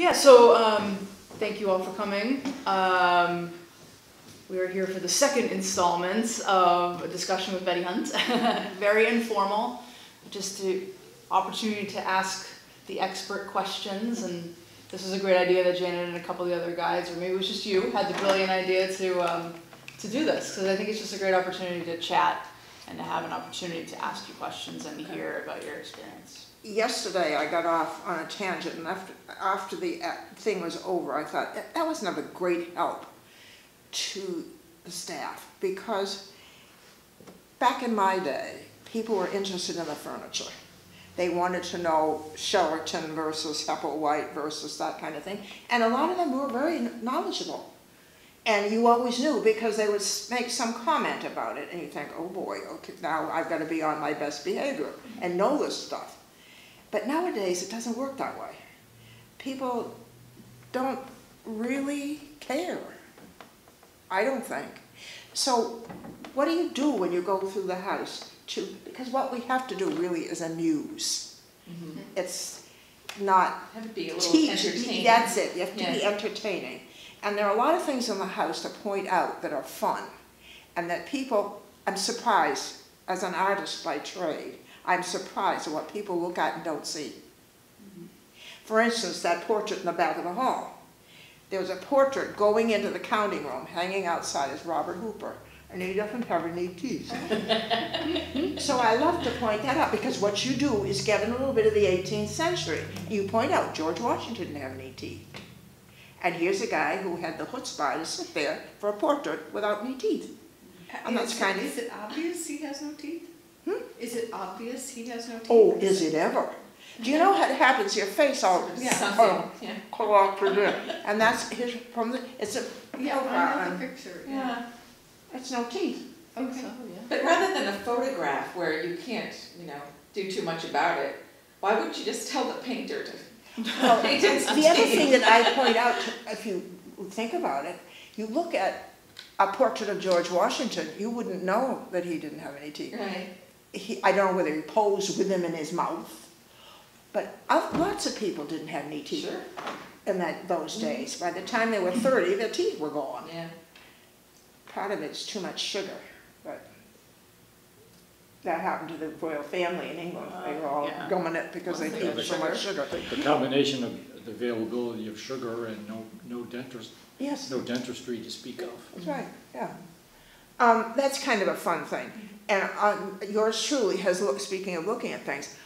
Yeah, so um, thank you all for coming. Um, we are here for the second installment of a discussion with Bette Hunt. Very informal, just the opportunity to ask the expert questions. And this is a great idea that Janet and a couple of the other guys, or maybe it was just you, had the brilliant idea to um, to do this because I think it's just a great opportunity to chat and to have an opportunity to ask you questions and hear about your experience. Yesterday, I got off on a tangent, and after, after the uh, thing was over, I thought, that that was never great help to the staff, because back in my day, people were interested in the furniture. They wanted to know Sheraton versus Hepplewhite versus that kind of thing, and a lot of them were very knowledgeable. And you always knew because they would make some comment about it, and you think, oh boy, okay, now I've got to be on my best behavior and know this stuff. But nowadays, it doesn't work that way. People don't really care. I don't think. So, what do you do when you go through the house? To because what we have to do really is amuse. Mm-hmm. It's not Have to be a little teach. entertaining. That's it. You have to be entertaining. And there are a lot of things in the house to point out that are fun, and that people. I'm surprised as an artist by trade. I'm surprised at what people look at and don't see. For instance, that portrait in the back of the hall. There was a portrait going into the counting room, hanging outside, is Robert Hooper, and he doesn't have any teeth. so I love to point that out because what you do is get a little bit of the 18th century. You point out George Washington didn't have any teeth. And here's a guy who had the chutzpah to sit there for a portrait without any teeth. And that's Is- kind of- Is it obvious he has no teeth? Hmm? Is it obvious he has no teeth? Oh, is it ever? Do you know what happens? Your face all Yeah. Something, yeah. cooperative, and that's his from the. It's a Yeah, I know the picture, yeah. Yeah, It's no teeth. Okay. but rather than a photograph where you can't, you know, do too much about it, why wouldn't you just tell the painter to Well, paint the other thing that I point out, if you think about it, you look at a portrait of George Washington, you wouldn't know that he didn't have any teeth. Right, He, I don't know whether he posed with them in his mouth, but lots of people didn't have any teeth sure, in that those days. By the time they were thirty, their teeth were gone. yeah. Part of it's too much sugar, but that happened to the royal family in England. They were all Yeah. gumming it because they Well, ate so much sugar. The combination of the availability of sugar and no, no dentist, Yes, no dentistry to speak of. that's right, yeah. Um, that's kind of a fun thing. And um, yours truly has, looked- speaking of looking at things,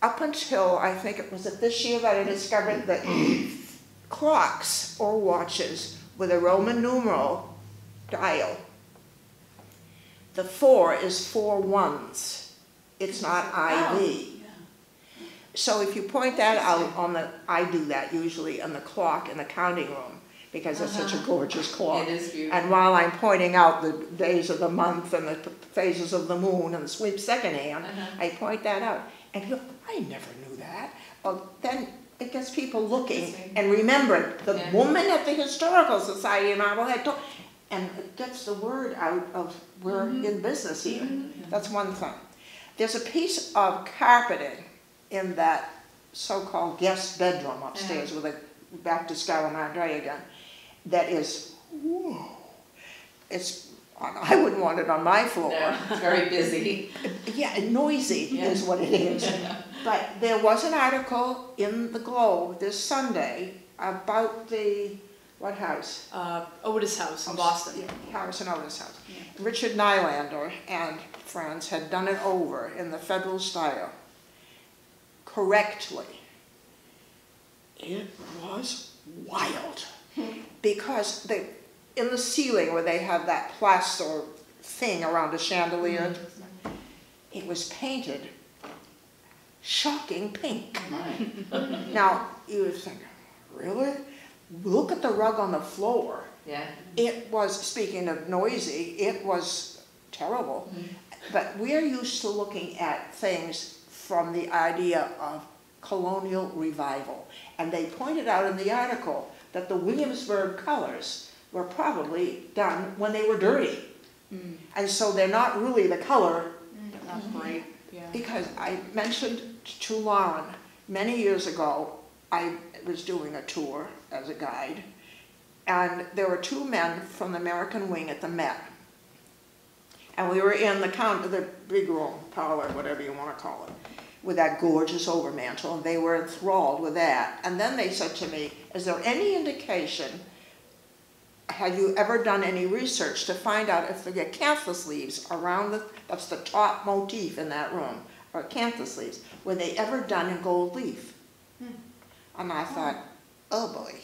up until, I think it was this year that I discovered that clocks or watches with a Roman numeral dial, the four is four ones. It's not IV. So if you point that out on the, I do that usually on the clock in the counting room, because it's such a gorgeous clock. It is beautiful. And while I'm pointing out the days of the month and the phases of the moon and the sweep second hand, Uh-huh. I point that out. And you go, I never knew that. Well, then it gets people looking and remembering, the Yeah. woman at the Historical Society in Marblehead and it gets the word out of we're Mm-hmm. in business here. That's one thing. There's a piece of carpeting in that so-called guest bedroom upstairs with a, back to Scarlett Andre again, that is, whoa. It's, I wouldn't want it on my floor. No, it's very busy. Yeah, noisy Yeah. is what it is. But there was an article in the Globe this Sunday about the, what house? Uh, Otis House in Boston. Yeah, Harrison Otis House. Richard Nylander and friends had done it over in the federal style correctly. It was wild. Because they, in the ceiling where they have that plaster thing around the chandelier, mm-hmm. it was painted shocking pink. Now, you would think, really? Look at the rug on the floor. Yeah, It was, speaking of noisy, it was terrible. Mm-hmm. But we're used to looking at things from the idea of colonial revival. And they pointed out in the article that the Williamsburg colors were probably done when they were dirty. Mm. And so they're not really the color mm, Not mm-hmm. great, yeah. because I mentioned to Lauren many years ago, I was doing a tour as a guide. And there were two men from the American wing at the Met. And we were in the count, of the big room, parlor, whatever you wanna call it, with that gorgeous overmantel, and they were enthralled with that. And then they said to me, is there any indication, have you ever done any research to find out if the acanthus leaves around the, that's the top motif in that room, or acanthus leaves, were they ever done in gold leaf? Hmm. And I thought, oh boy.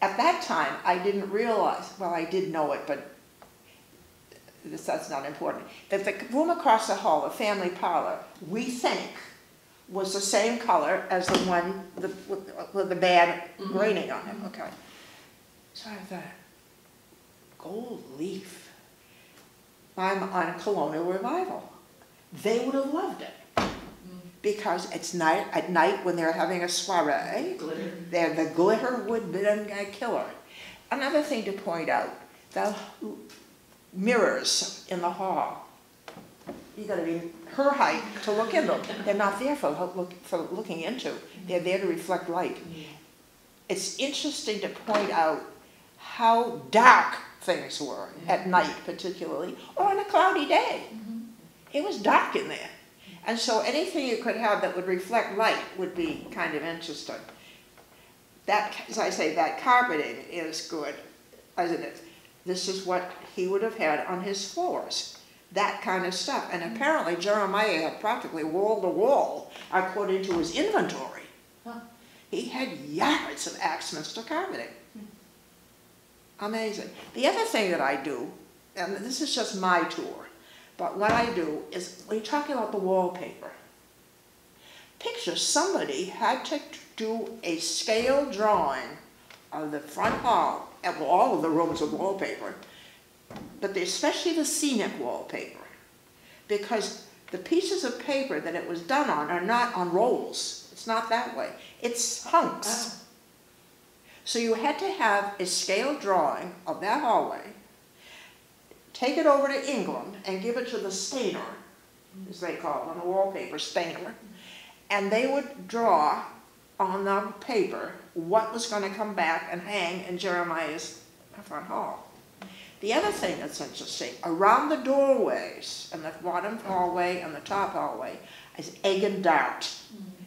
At that time, I didn't realize, well, I did know it, but this, that's not important, that the room across the hall, the family parlor, we think was the same color as the one the, with, with the bad Mhm. graining on it, okay? So I thought, gold leaf. I'm on a Colonial Revival. They would have loved it. Because it's night, at night when they're having a soiree, Glitter. they're the glitter would be a killer. Another thing to point out, the mirrors in the hall. You gotta be her height to look in them. They're not there for, look, for looking into. They're there to reflect light. It's interesting to point out how dark things were at night particularly, or on a cloudy day. Mm-hmm. It was dark in there. And so anything you could have that would reflect light would be kind of interesting. That, as I say, that carpeting is good, isn't it? This is what he would have had on his floors, that kind of stuff. And mm. apparently Jeremiah had practically wall to wall according to his inventory. Huh. He had yards of Axminster carpeting. Hmm. Amazing. The other thing that I do, and this is just my tour, but what I do is, when you're talking about the wallpaper, picture somebody had to do a scale drawing of the front hall, of all of the rooms with wallpaper, but especially the scenic wallpaper, because the pieces of paper that it was done on are not on rolls. It's not that way. It's hunks. Oh. So you had to have a scale drawing of that hallway, take it over to England and give it to the stainer, as they call it, on the wallpaper, stainer, and they would draw on the paper what was going to come back and hang in Jeremiah's front hall. The other thing that's interesting, around the doorways, in the bottom hallway and the top hallway, is egg and dart.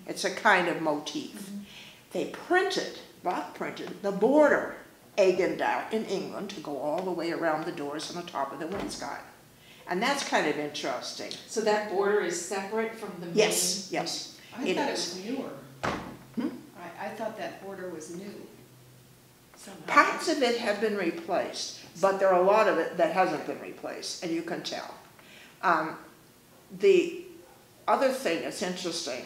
It's a kind of motif. They printed, Bach printed, the border egg and dart in England to go all the way around the doors and the top of the wainscot. And that's kind of interesting. So that border is separate from the main? Yes, yes. I It thought it is. was newer. Hmm? I, I thought that border was new somehow. Parts of it have been replaced, but there are a lot of it that hasn't been replaced, and you can tell. Um, the other thing that's interesting,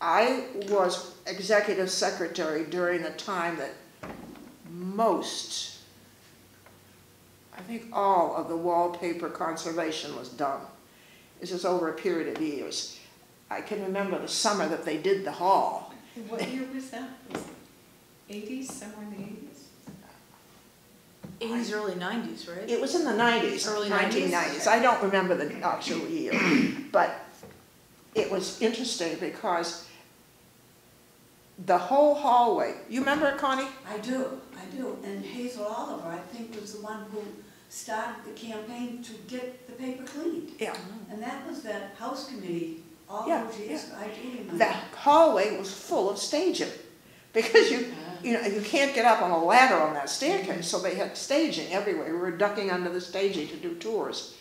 I was executive secretary during the time that most, I think all of the wallpaper conservation was done. This is over a period of years. I can remember the summer that they did the hall. What year was that? Was Eighties, somewhere in the eighties? Eighties, early nineties, right? It was in the nineties, Early 90s? nineteen nineties, I don't remember the actual year, but it was interesting because the whole hallway, you remember it, Connie? I do, I do, and Hazel Oliver, I think, was the one who started the campaign to get the paper cleaned. Yeah. And that was that house committee all Yeah, those years, I do remember. The hallway was full of staging, because you, you know, you can't get up on a ladder on that staircase, so they had staging everywhere, we were ducking under the staging to do tours.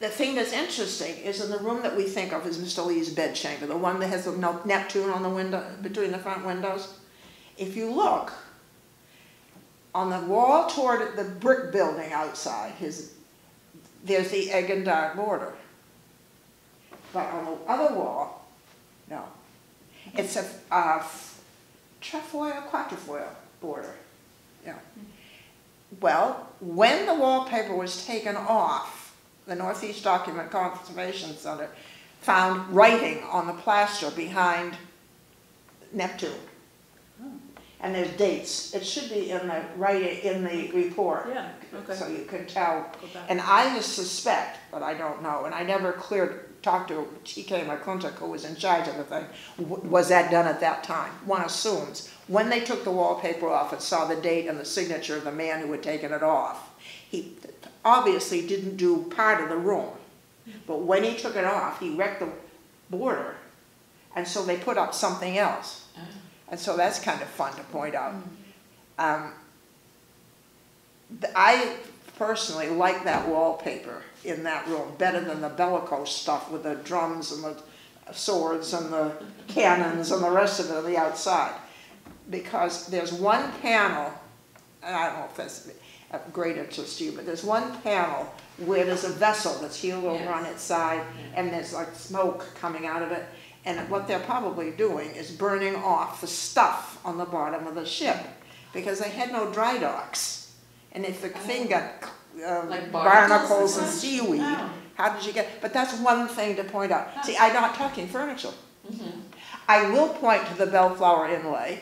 The thing that's interesting is in the room that we think of as Mr. Lee's bedchamber, the one that has the Neptune on the window, between the front windows. If you look, on the wall toward the brick building outside, his, there's the egg and dart border. But on the other wall, no. It's a, uh, trefoil, quatrefoil border, yeah. Well, when the wallpaper was taken off, the Northeast Document Conservation Center found writing on the plaster behind Neptune. Hmm. and there's dates. It should be in the, right in the report. Yeah, So you can tell and I just suspect, but I don't know, and I never cleared, talked to TK McClintock, who was in charge of the thing, was that done at that time? One assumes. When they took the wallpaper off and saw the date and the signature of the man who had taken it off, he obviously didn't do part of the room. But when he took it off, he wrecked the border, and so they put up something else. Ah. And so that's kind of fun to point out. Um, I personally like that wallpaper in that room better than the bellicose stuff with the drums and the swords and the cannons and the rest of it on the outside. Because there's one panel, and I don't know if that's of great interest to you, but there's one panel where there's a vessel that's heeled over on its side and there's like smoke coming out of it. And what they're probably doing is burning off the stuff on the bottom of the ship because they had no dry docks. And if the thing got oh. Um, Like barnacles barnacles and seaweed, Oh. how did you get, but that's one thing to point out. See, I'm not talking furniture. Mhm. I will point to the bellflower inlay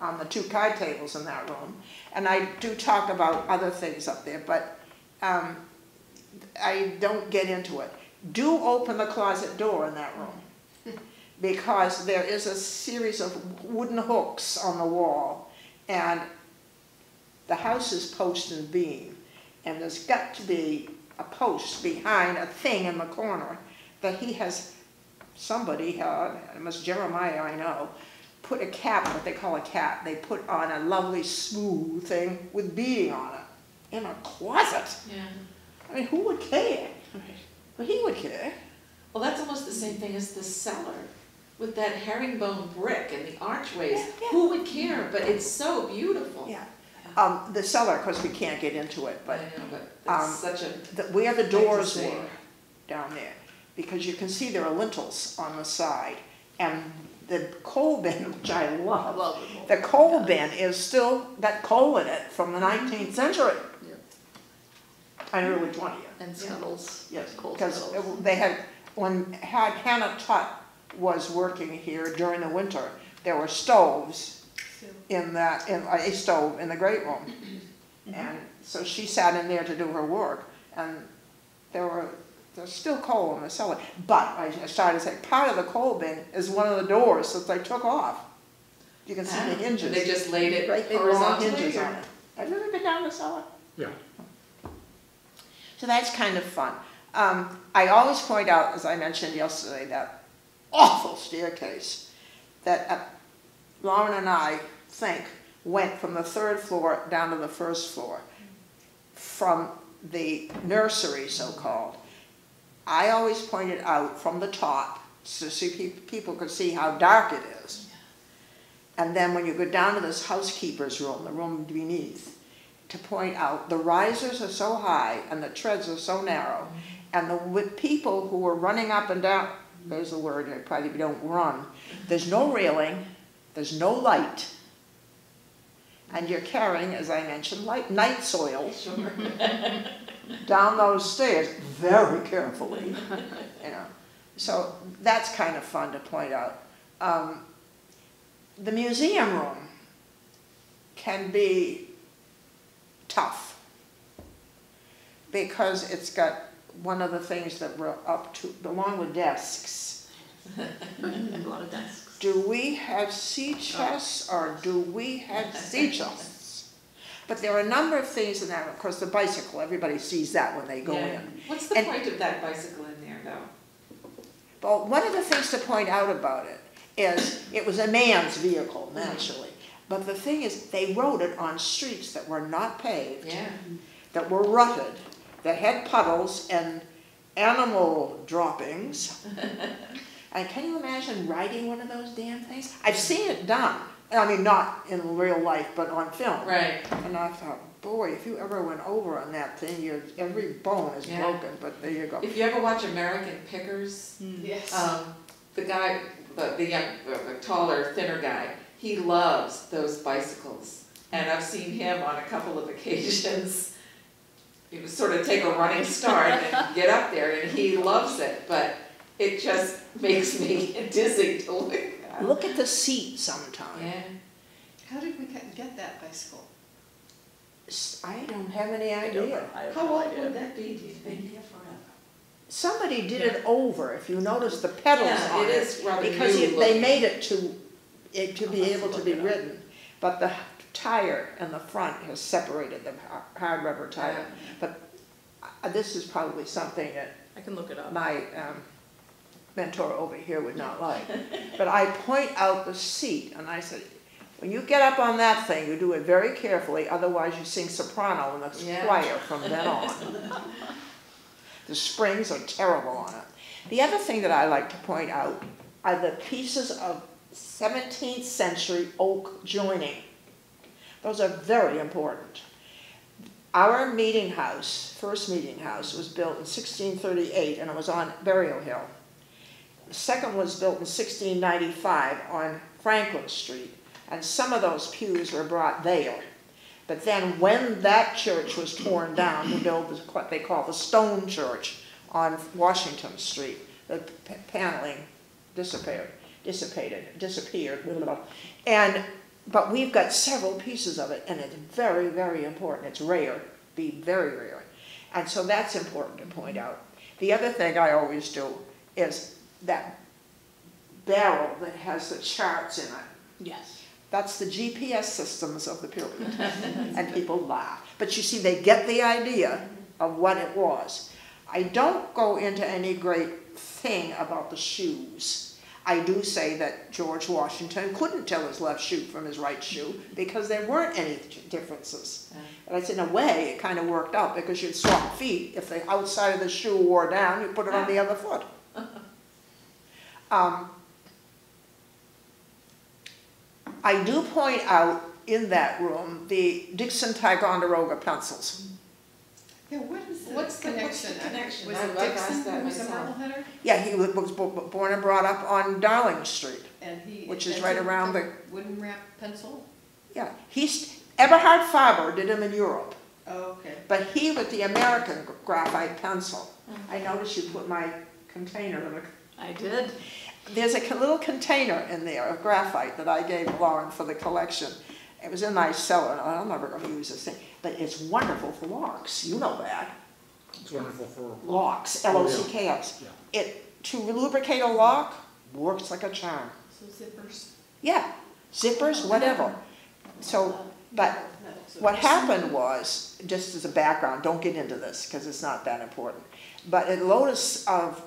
on the two card tables in that room, and I do talk about other things up there, but um, I don't get into it. Do open the closet door in that room, because there is a series of wooden hooks on the wall, and the house is post and beam, and there's got to be a post behind a thing in the corner that he has somebody, uh, it was Jeremiah, I know, put a cap, what they call a cap, they put on a lovely smooth thing with beading on it in a closet. Yeah. I mean, who would care? But he would care. Well, that's almost the same thing as the cellar, with that herringbone brick and the archways. Yeah, yeah. Who would care? But it's so beautiful. Yeah. Um, the cellar, of course, we can't get into it, I but know, but um, such a, the, where the doors were down there, because you can see there are lintels on the side, and the coal bin, which I love, love the coal bin is still got coal in it from the nineteenth century. Yep. And early twentieth. And scuttles. Yes, because they had, when had Hannah Tutt was working here during the winter, there were stoves in that, in, a stove in the great room. And so she sat in there to do her work, and there were, there's still coal in the cellar. But I started to say, part of the coal bin is one of the doors that they took off. You can see the Ah, hinges. They just laid it Right, big long horizontally hinges or- on it. Have you ever been down the cellar? Yeah. So that's kind of fun. Um, I always point out, as I mentioned yesterday, that awful staircase that uh, Lauren and I think went from the third floor down to the first floor, from the nursery, so-called. I always pointed out from the top, so people could see how dark it is. And then when you go down to this housekeeper's room, the room beneath, to point out the risers are so high and the treads are so narrow, and the with people who are running up and down, there's a word, I probably don't run, there's no railing, there's no light, and you're carrying, as I mentioned, light, night soils Sure. down those stairs very carefully, you know. So that's kind of fun to point out. Um, the museum room can be tough because it's got one of the things that we're up to, along with desks. A lot of desks. Do we have sea chests oh. or do we have sea chests? But there are a number of things in that, of course, the bicycle, everybody sees that when they go Yeah. in. What's the And- point of that bicycle in there, though? Well, one of the things to point out about it is it was a man's vehicle, mm-hmm. naturally. But the thing is, they rode it on streets that were not paved, Yeah. that were rutted, that had puddles and animal droppings. And can you imagine riding one of those damn things? I've seen it done. I mean, not in real life, but on film. Right. And I thought, boy, if you ever went over on that thing, your every bone is Yeah. broken. But there you go. If you ever watch American Pickers, Yes. um, the guy, the, the young, the taller, thinner guy, he loves those bicycles. And I've seen him on a couple of occasions. He would sort of take a running start and get up there, and he loves it, but it just makes me dizzy to look at. Look at the seat sometimes. Yeah, How did we get get that bicycle? I don't have any I don't idea. I have How no old idea. would that be, do you It's been think? here forever. Somebody did it over, if you notice the pedals Yeah, on it it. is rather Because new you- they made it to, it to be I'll have able to to be ridden. But the tire and the front has separated the har- hard rubber tire. But uh, this is probably something that I can look it up. my um, mentor over here would not like. But I point out the seat, and I said, when you get up on that thing, you do it very carefully, otherwise you sing soprano in the Yeah. choir from then on. The springs are terrible on it. The other thing that I like to point out are the pieces of seventeenth century oak joining. Those are very important. Our meeting house, first meeting house, was built in sixteen thirty-eight and it was on Burial Hill. Second was built in sixteen ninety-five on Franklin Street, and some of those pews were brought there. But then when that church was torn down to build what they call the stone church on Washington Street, the paneling disappeared, dissipated, disappeared. And, but we've got several pieces of it, and it's very, very important. It's rare, be very rare. And so that's important to point out. The other thing I always do is that barrel that has the charts in it. Yes. That's the GPS systems of the period. and people laugh. But you see, they get the idea of what it was. I don't go into any great thing about the shoes. I do say that George Washington couldn't tell his left shoe from his right shoe because there weren't any differences. And I said, in a way, it kind of worked out because you'd swap feet. If the outside of the shoe wore down, you put it on ah. the other foot. Um, I do point out in that room the Dixon Ticonderoga pencils. Yeah, what is the What's the- what's the connection? connection? Was it Dixon who was a myself. Marbleheader? Yeah, he was was born and brought up on Darling Street. And he. Which is right around the- Wooden wrap pencil? Yeah, he's, Eberhard Faber did him in Europe, Oh, okay. but he with the American graphite pencil. I noticed you put my container in the I did. There's a little container in there of graphite that I gave Lauren for the collection. It was in my cellar, and I'm never gonna use this thing, but it's wonderful for locks, you know that. It's wonderful for, Locks, Oh, yeah. L-O-C-K-S. yeah. It, to lubricate a lock, works like a charm. So zippers. Yeah, zippers, oh, whatever. So, uh, but what happened was, just as a background, don't get into this, because it's not that important. But a lotus of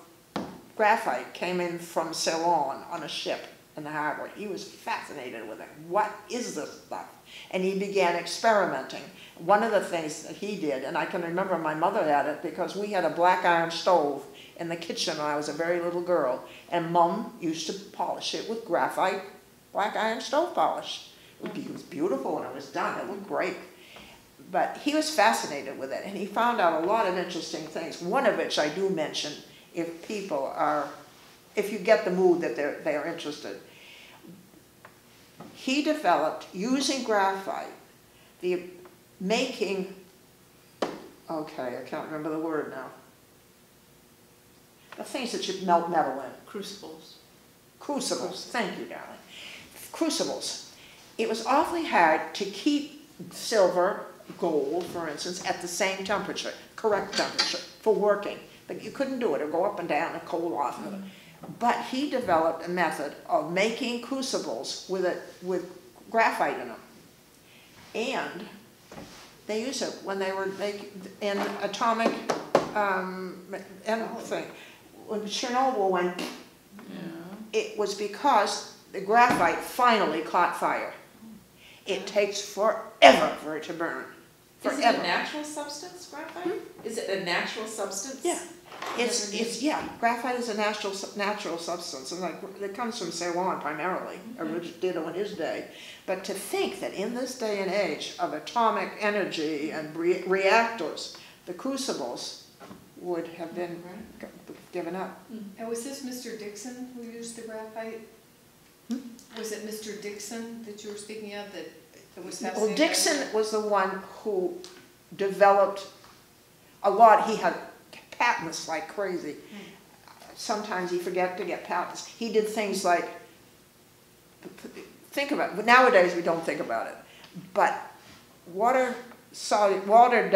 graphite came in from Ceylon on a ship in the harbor. He was fascinated with it. What is this stuff? And he began experimenting. One of the things that he did, and I can remember my mother had it because we had a black iron stove in the kitchen when I was a very little girl, and mom used to polish it with graphite black iron stove polish. It was beautiful when it was done, it looked great. But he was fascinated with it, and he found out a lot of interesting things, one of which I do mention if people are, if you get the mood that they're, they're interested. He developed, using graphite, the making, okay, I can't remember the word now. The things that you melt metal in. Crucibles. Crucibles, thank you, darling. Crucibles. It was awfully hard to keep silver, gold, for instance, at the same temperature, correct temperature, for working. But you couldn't do it, it'd go up and down and cool off of it. But he developed a method of making crucibles with it, with graphite in them. And they use it when they were making, in atomic, um, thing. When Chernobyl went it was because the graphite finally caught fire. It takes forever for it to burn, Is it a natural substance, graphite? Is it a natural substance? Yeah. It's, it's, yeah, graphite is a natural, natural substance, and like, it comes from Ceylon primarily, orig- did in his day. But to think that in this day and age of atomic energy and re- reactors, the crucibles would have been g- given up. And was this Mr. Dixon who used the graphite? Hmm? Was it Mr. Dixon that you were speaking of that that was Well, fascinated? by Dixon was the one who developed a lot, he had patents like crazy. Sometimes he forget to get patents. He did things like think about, nowadays we don't think about it, but water, solid, water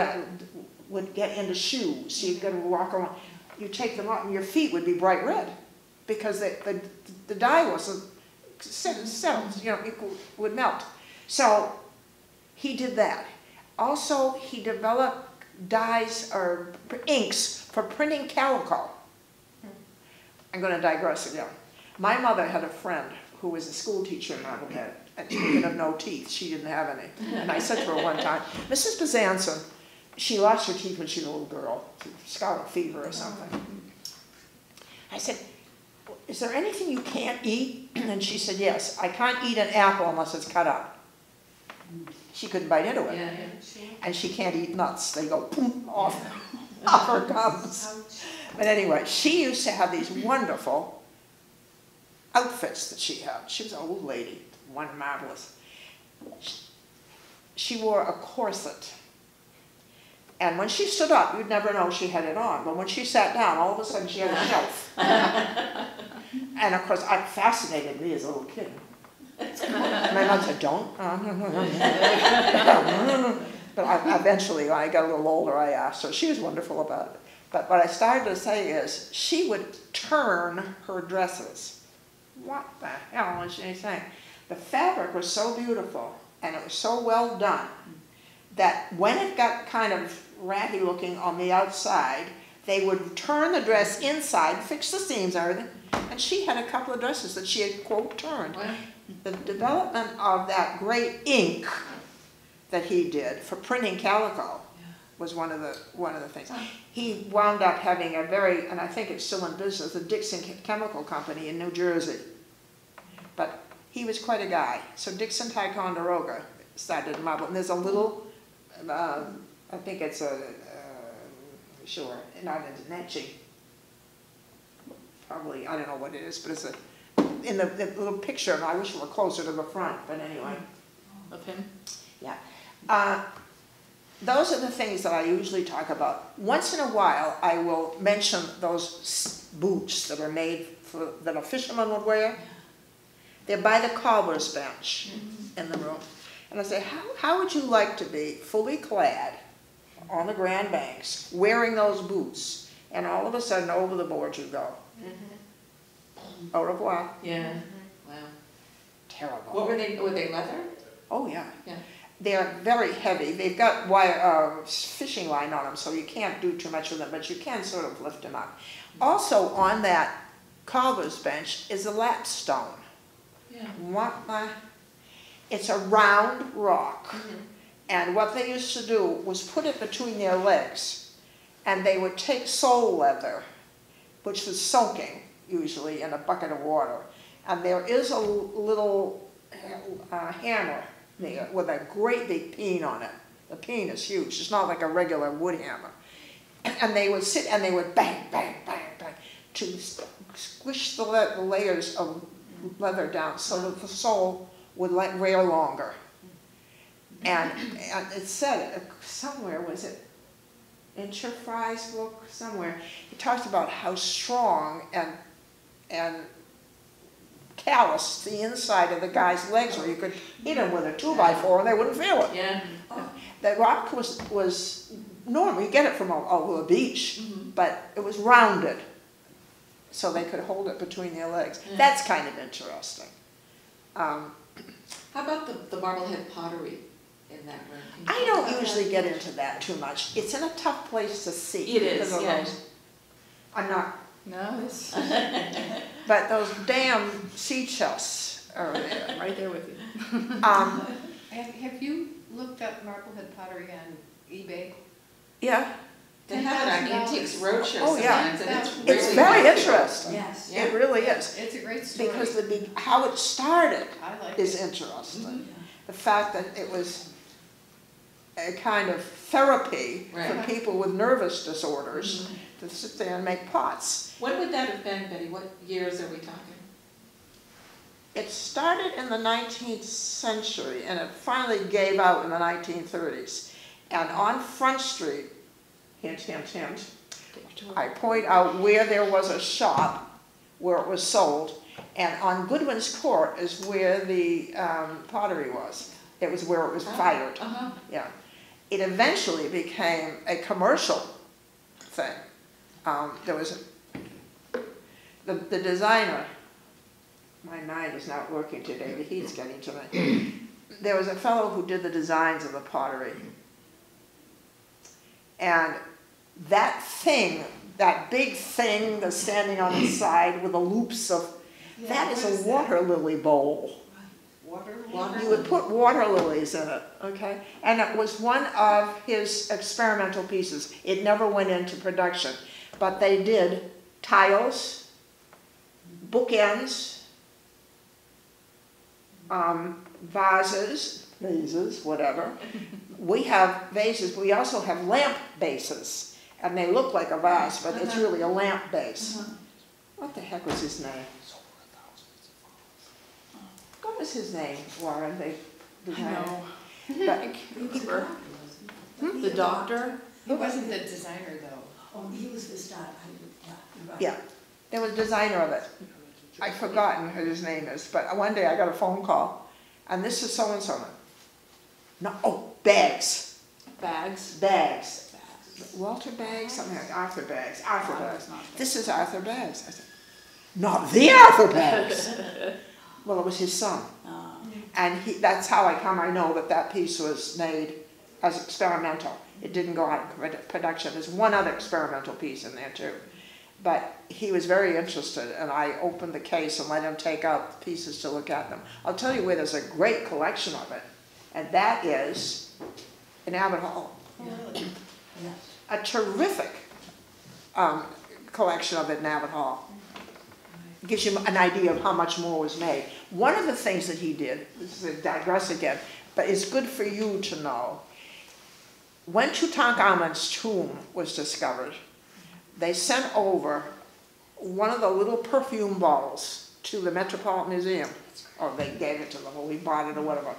would get into shoes, you'd go to walk around, you take them off and your feet would be bright red, because the, the, the dye wasn't settled, you know, it would melt. So, he did that. Also, he developed dyes or inks for printing calico. I'm gonna digress again. My mother had a friend who was a school teacher in Marblehead, and speaking of no teeth, she didn't have any. And I said to her one time, Mrs. Bezanson, she lost her teeth when she was a little girl, scarlet fever or something. I said, is there anything you can't eat? And she said, yes, I can't eat an apple unless it's cut up. She couldn't bite into it. Yeah, yeah. And she can't eat nuts, they go boom, off, off her gums. But anyway, she used to have these wonderful outfits that she had. She was an old lady, one marvelous. She wore a corset. And when she stood up, you'd never know she had it on. But when she sat down, all of a sudden she had a shelf. and of course, it fascinated me as a little kid. My mom said, don't. But I, eventually, when I got a little older, I asked her. She was wonderful about it. But what I started to say is, she would turn her dresses. What the hell was she saying? The fabric was so beautiful and it was so well done that when it got kind of ratty looking on the outside, they would turn the dress inside, fix the seams and everything. And she had a couple of dresses that she had, quote, turned. The development of that great ink that he did for printing calico was one of the, one of the things. He wound up having a very, and I think it's still in business, the Dixon Chemical Company in New Jersey. But he was quite a guy. So Dixon Ticonderoga started in Marble, and there's a little, um, I think it's a, uh, sure, not in Netchie. Probably, I don't know what it is, but it's a, in the, the little picture, and I wish it were closer to the front, but anyway. Of him? Uh, Those are the things that I usually talk about. Once in a while, I will mention those boots that are made for, that a fisherman would wear. They're by the cobbler's bench mm-hmm. in the room. And I say, how, how would you like to be fully clad on the Grand Banks, wearing those boots? And all of a sudden, over the board you go. Mm-hmm. Au revoir. Yeah, mm-hmm. wow. Terrible. What were they, were they leather? Oh, yeah. Yeah. They're very heavy. They've got wire, uh, fishing line on them, so you can't do too much with them, but you can sort of lift them up. Also, on that cobbler's bench is a lapstone. Yeah. What the? It's a round rock. Mm -hmm. And what they used to do was put it between their legs, and they would take sole leather, which was soaking usually in a bucket of water, and there is a little uh, hammer with a great big peen on it. The peen is huge. It's not like a regular wood hammer. And they would sit and they would bang, bang, bang, bang to squish the, the layers of leather down so that the sole would like wear longer. And, and it said, somewhere, was it in Fry's book, somewhere, he talked about how strong and, and callous the inside of the guy's legs where You could hit him with a two by four and they wouldn't feel it. Yeah. The rock was, was normal, you get it from a, a beach, but it was rounded. So they could hold it between their legs. Yeah. That's kind of interesting. Um, How about the, the Marblehead pottery in that room? I don't usually get into that too much. It's in a tough place to see. It is, yeah. I'm not, No, it's but those damn sea chests are there. right there with you. Um, Have, have you looked up Marblehead pottery on eBay? yeah, They have it on Antiques Roadshow Oh, yeah. sometimes, and it's It's really. it's very beautiful. interesting. Yes. Yeah. It really is. It's a great story. Because the, big- how it started like is it. interesting. The fact that it was a kind of therapy for people with nervous disorders to sit there and make pots. When would that have been, Bette? What years are we talking? It started in the nineteenth century and it finally gave out in the nineteen thirties. And on Front Street, hint, hint, hint, I point out where there was a shop where it was sold, And on Goodwin's Court is where the um, pottery was. It was where it was fired. Uh-huh. Yeah. It eventually became a commercial thing. Um, there was a, the, the designer, my mind is not working today, the heat's getting to me. There was a fellow who did the designs of the pottery. And that thing, that big thing that's standing on the side with the loops of, that is a water lily bowl. Water? You would put water lilies in it, okay? And it was one of his experimental pieces. It never went into production. But they did tiles, bookends, um, vases, vases, whatever. We have vases, we also have lamp bases. And they look like a vase, but it's really a lamp base. What the heck was his name? What was his name, Warren? They I designed- know. But I can't remember. The doctor? He wasn't the designer though. Oh, he was the start, I, yeah, you're right. Yeah, there was a designer of it. I've forgotten who his name is, but one day I got a phone call, and this is so-and-so. No, oh, Baggs, Baggs. Baggs. Walter Baggs, something like Arthur Baggs, Arthur Baggs. This is Arthur Baggs. I said, not the Arthur Baggs. Well, it was his son. Uh, And he, that's how I come, I know that that piece was made as experimental. It didn't go out in production. There's one other experimental piece in there too. But he was very interested and I opened the case and let him take out the pieces to look at them. I'll tell you where there's a great collection of it. And that is in Abbott Hall. Yes. A terrific um, collection of it in Abbott Hall. Gives you an idea of how much more was made. One of the things that he did, this is a digress again, but it's good for you to know. When Tutankhamun's tomb was discovered, they sent over one of the little perfume bottles to the Metropolitan Museum, or they gave it to them, or we bought it or whatever.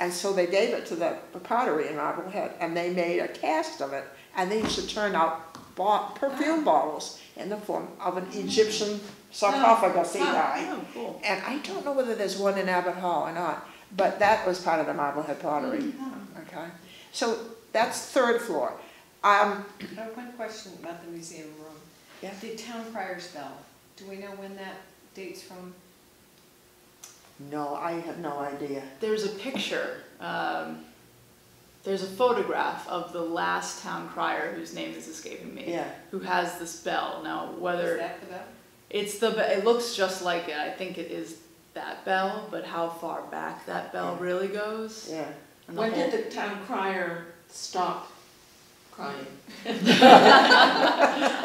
And so they gave it to the pottery in Marblehead, and they made a cast of it, and they used to turn out bo- perfume bottles in the form of an Egyptian sarcophagus oh, guy. Oh, cool. And I don't know whether there's one in Abbott Hall or not, but that was part of the Marblehead pottery, oh, okay? So that's third floor. Um, I have one question about the museum room. Yeah. The town crier's bell, do we know when that dates from? no, I have no idea. There's a picture, um, there's a photograph of the last town crier whose name is escaping me. Yeah. Who has this bell. Now, whether Is that the bell? it's the, it looks just like it. I think it is that bell, but how far back that bell Yeah. really goes. Yeah. When whole- did the town crier stop crying?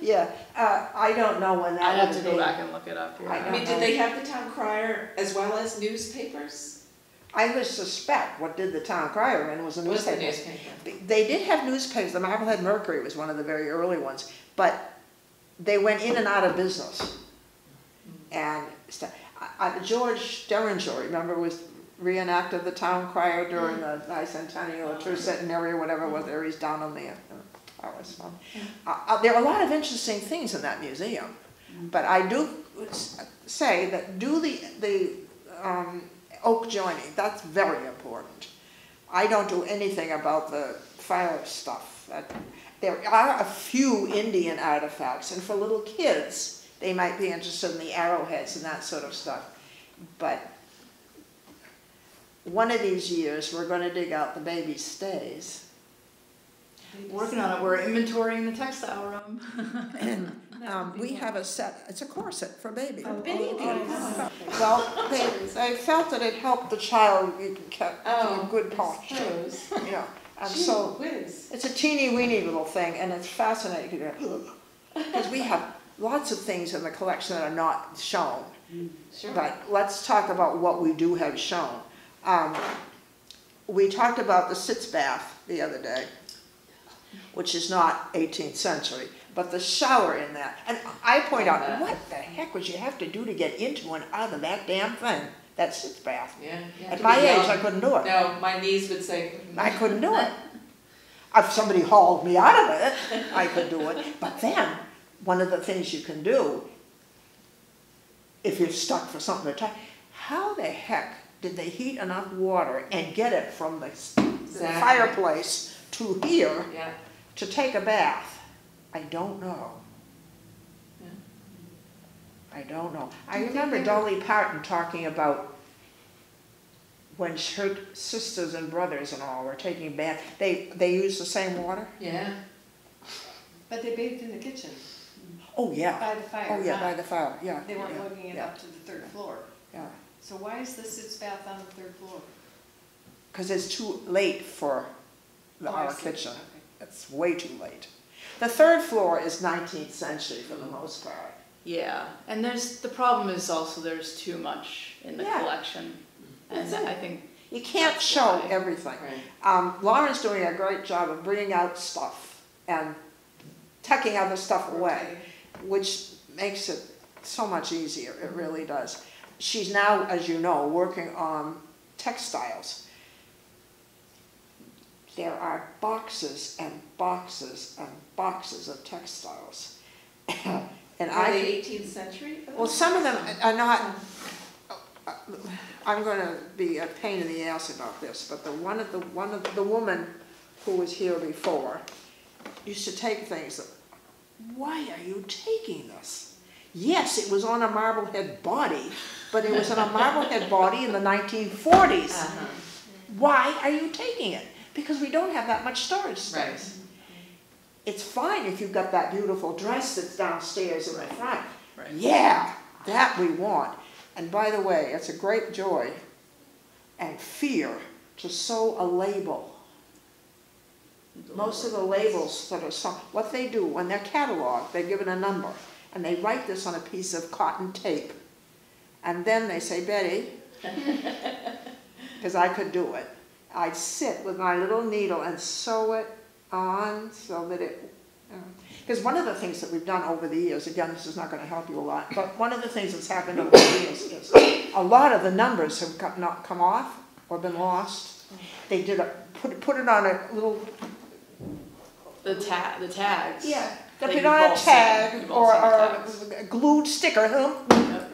Yeah, uh, I don't know when that. I'd that have to go back and look it up here. I I mean, did they have the town crier as well as newspapers? I would suspect what did the town crier in was a Was the newspaper. newspaper? They did have newspapers, the Marblehead Mercury was one of the very early ones, but they went in and out of business. Hmm. And stuff. Uh, I- uh, I- George Derringer, remember, was reenacted the town crier during the bicentennial or tercentenary or whatever, whether he's down on the, uh, Paris. Uh, uh, There are a lot of interesting things in that museum, but I do say that do the, the um, oak joining, that's very important. I don't do anything about the fire stuff. That- There are a few Indian artifacts, and for little kids, they might be interested in the arrowheads and that sort of stuff. But one of these years, we're gonna dig out the baby stays. Working on it, we're inventorying the textile room. And um, we have a set, it's a corset for baby. Oh, oh, oh, Well, they, they felt that it helped the child be kept Oh, in good posture, Suppose. you know. And Gee so, whiz. it's a teeny weeny little thing, and it's fascinating, because we have lots of things in the collection that are not shown. Sure. But let's talk about what we do have shown. Um, we talked about the sitz bath the other day, which is not eighteenth century, but the shower in that. And I point out, what the heck would you have to do to get into and out of that damn thing, that sitz bath? Yeah. At my age, young. I couldn't do it. No, my knees would say. "Mm." I couldn't do it. If somebody hauled me out of it, I could do it. But then, one of the things you can do if you're stuck for something to touch. How the heck did they heat enough water and get it from the Exactly. fireplace to here Yeah, to take a bath? I don't know. Yeah. I don't know. I Do think remember Dolly Parton talking about when her sisters and brothers and all were taking a bath, they, they used the same water? yeah, But they bathed in the kitchen, Oh, yeah. by the fire, Oh, yeah, by the fire, yeah. They weren't yeah, lugging it yeah, up to the third floor. Yeah, So why is the sitz bath on the third floor? because it's too late for the, Oh, our kitchen. Okay. It's way too late. The third floor is nineteenth century for the most part. Yeah, and there's, the problem is also there's too much in the Yeah. collection. And That's it. I think, You can't show why. everything. right. Um, Lauren's doing a great job of bringing out stuff and tucking other stuff away, which makes it so much easier, it really does. She's now, as you know, working on textiles. There are boxes and boxes and boxes of textiles. And Are I. they eighteenth century? Well, some of them are not, I'm gonna be a pain in the ass about this, but the one of the, one of the woman who was here before used to take things that, why are you taking this? Yes, it was on a Marblehead body, but it was on a Marblehead body in the nineteen forties. Uh-huh, Why are you taking it? Because we don't have that much storage right. space. It's fine if you've got that beautiful dress that's downstairs in the front. right. Yeah, that we want. And by the way, it's a great joy and fear to sew a label. Most of the labels that are sewn, what they do, when they're cataloged, they're given a number, and they write this on a piece of cotton tape. And then they say, Betty, because I could do it, I'd sit with my little needle and sew it on so that it, uh, because one of the things that we've done over the years, again, this is not gonna help you a lot, but one of the things that's happened over the years is a lot of the numbers have come, not come off or been lost. They did a, put, put it on a little, The tag, the tags. yeah, they That put it you've on a tag or, or a glued sticker, huh? Yep.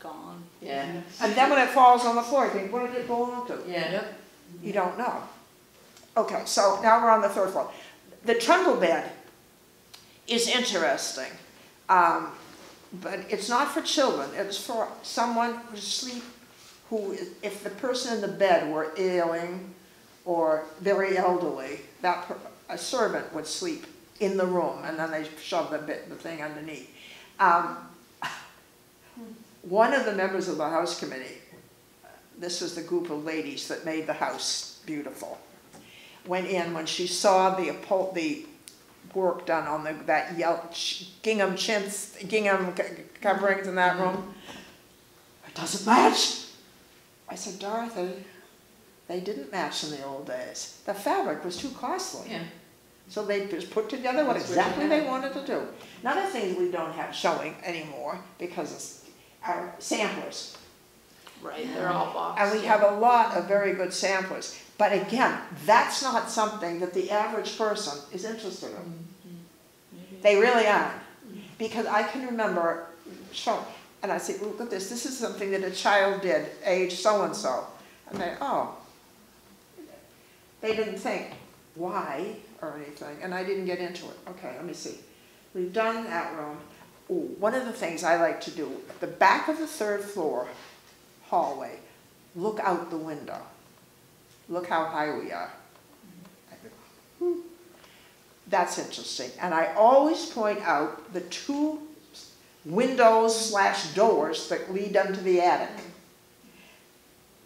Gone. Yeah, mm-hmm. and then when it falls on the floor, you think, what did it belong to? yeah. Yep. You don't know. Okay, so now we're on the third floor. The trundle bed is interesting, um, but it's not for children. It's for someone who sleep, who, is- if the person in the bed were ailing or very elderly, that per- a servant would sleep in the room, and then they shove the bit, the thing underneath. Um, one of the members of the house committee this was the group of ladies that made the house beautiful. Went in when she saw the, the work done on the, that yellow gingham chintz, gingham coverings in that room. It doesn't match. I said, Dorothy, they didn't match in the old days. The fabric was too costly. Yeah, So they just put together what That's what exactly they wanted to do. Another thing we don't have showing anymore because it's our samplers. Right, they're all boxed. And we have a lot of very good samplers. But again, that's not something that the average person is interested in. Mm-hmm. They really aren't. Because I can remember, show, and I say, look at this, this is something that a child did, age so-and-so. And they, oh. They didn't think, why, or anything, and I didn't get into it. Okay, let me see. We've done that room. Ooh, one of the things I like to do, the back of the third floor hallway, look out the window. Look how high we are. That's interesting. And I always point out the two windows slash doors that lead up to the attic.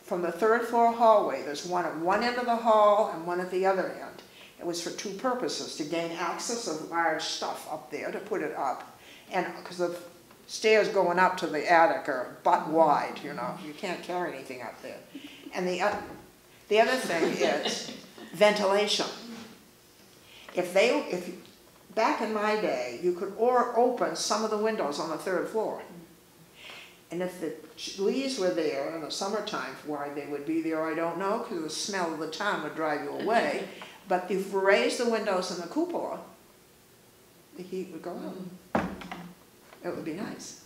From the third floor hallway, there's one at one end of the hall and one at the other end. It was for two purposes, to gain access of large stuff up there, to put it up. And, because the stairs going up to the attic are butt wide, you know, you can't carry anything up there. And the, oth- the other thing is ventilation. If they, if, back in my day, you could or open some of the windows on the third floor. And if the leaves were there in the summertime, why they would be there, I don't know, because the smell of the town would drive you away. But if you raise the windows in the cupola, the heat would go out. Mm-hmm. It would be nice.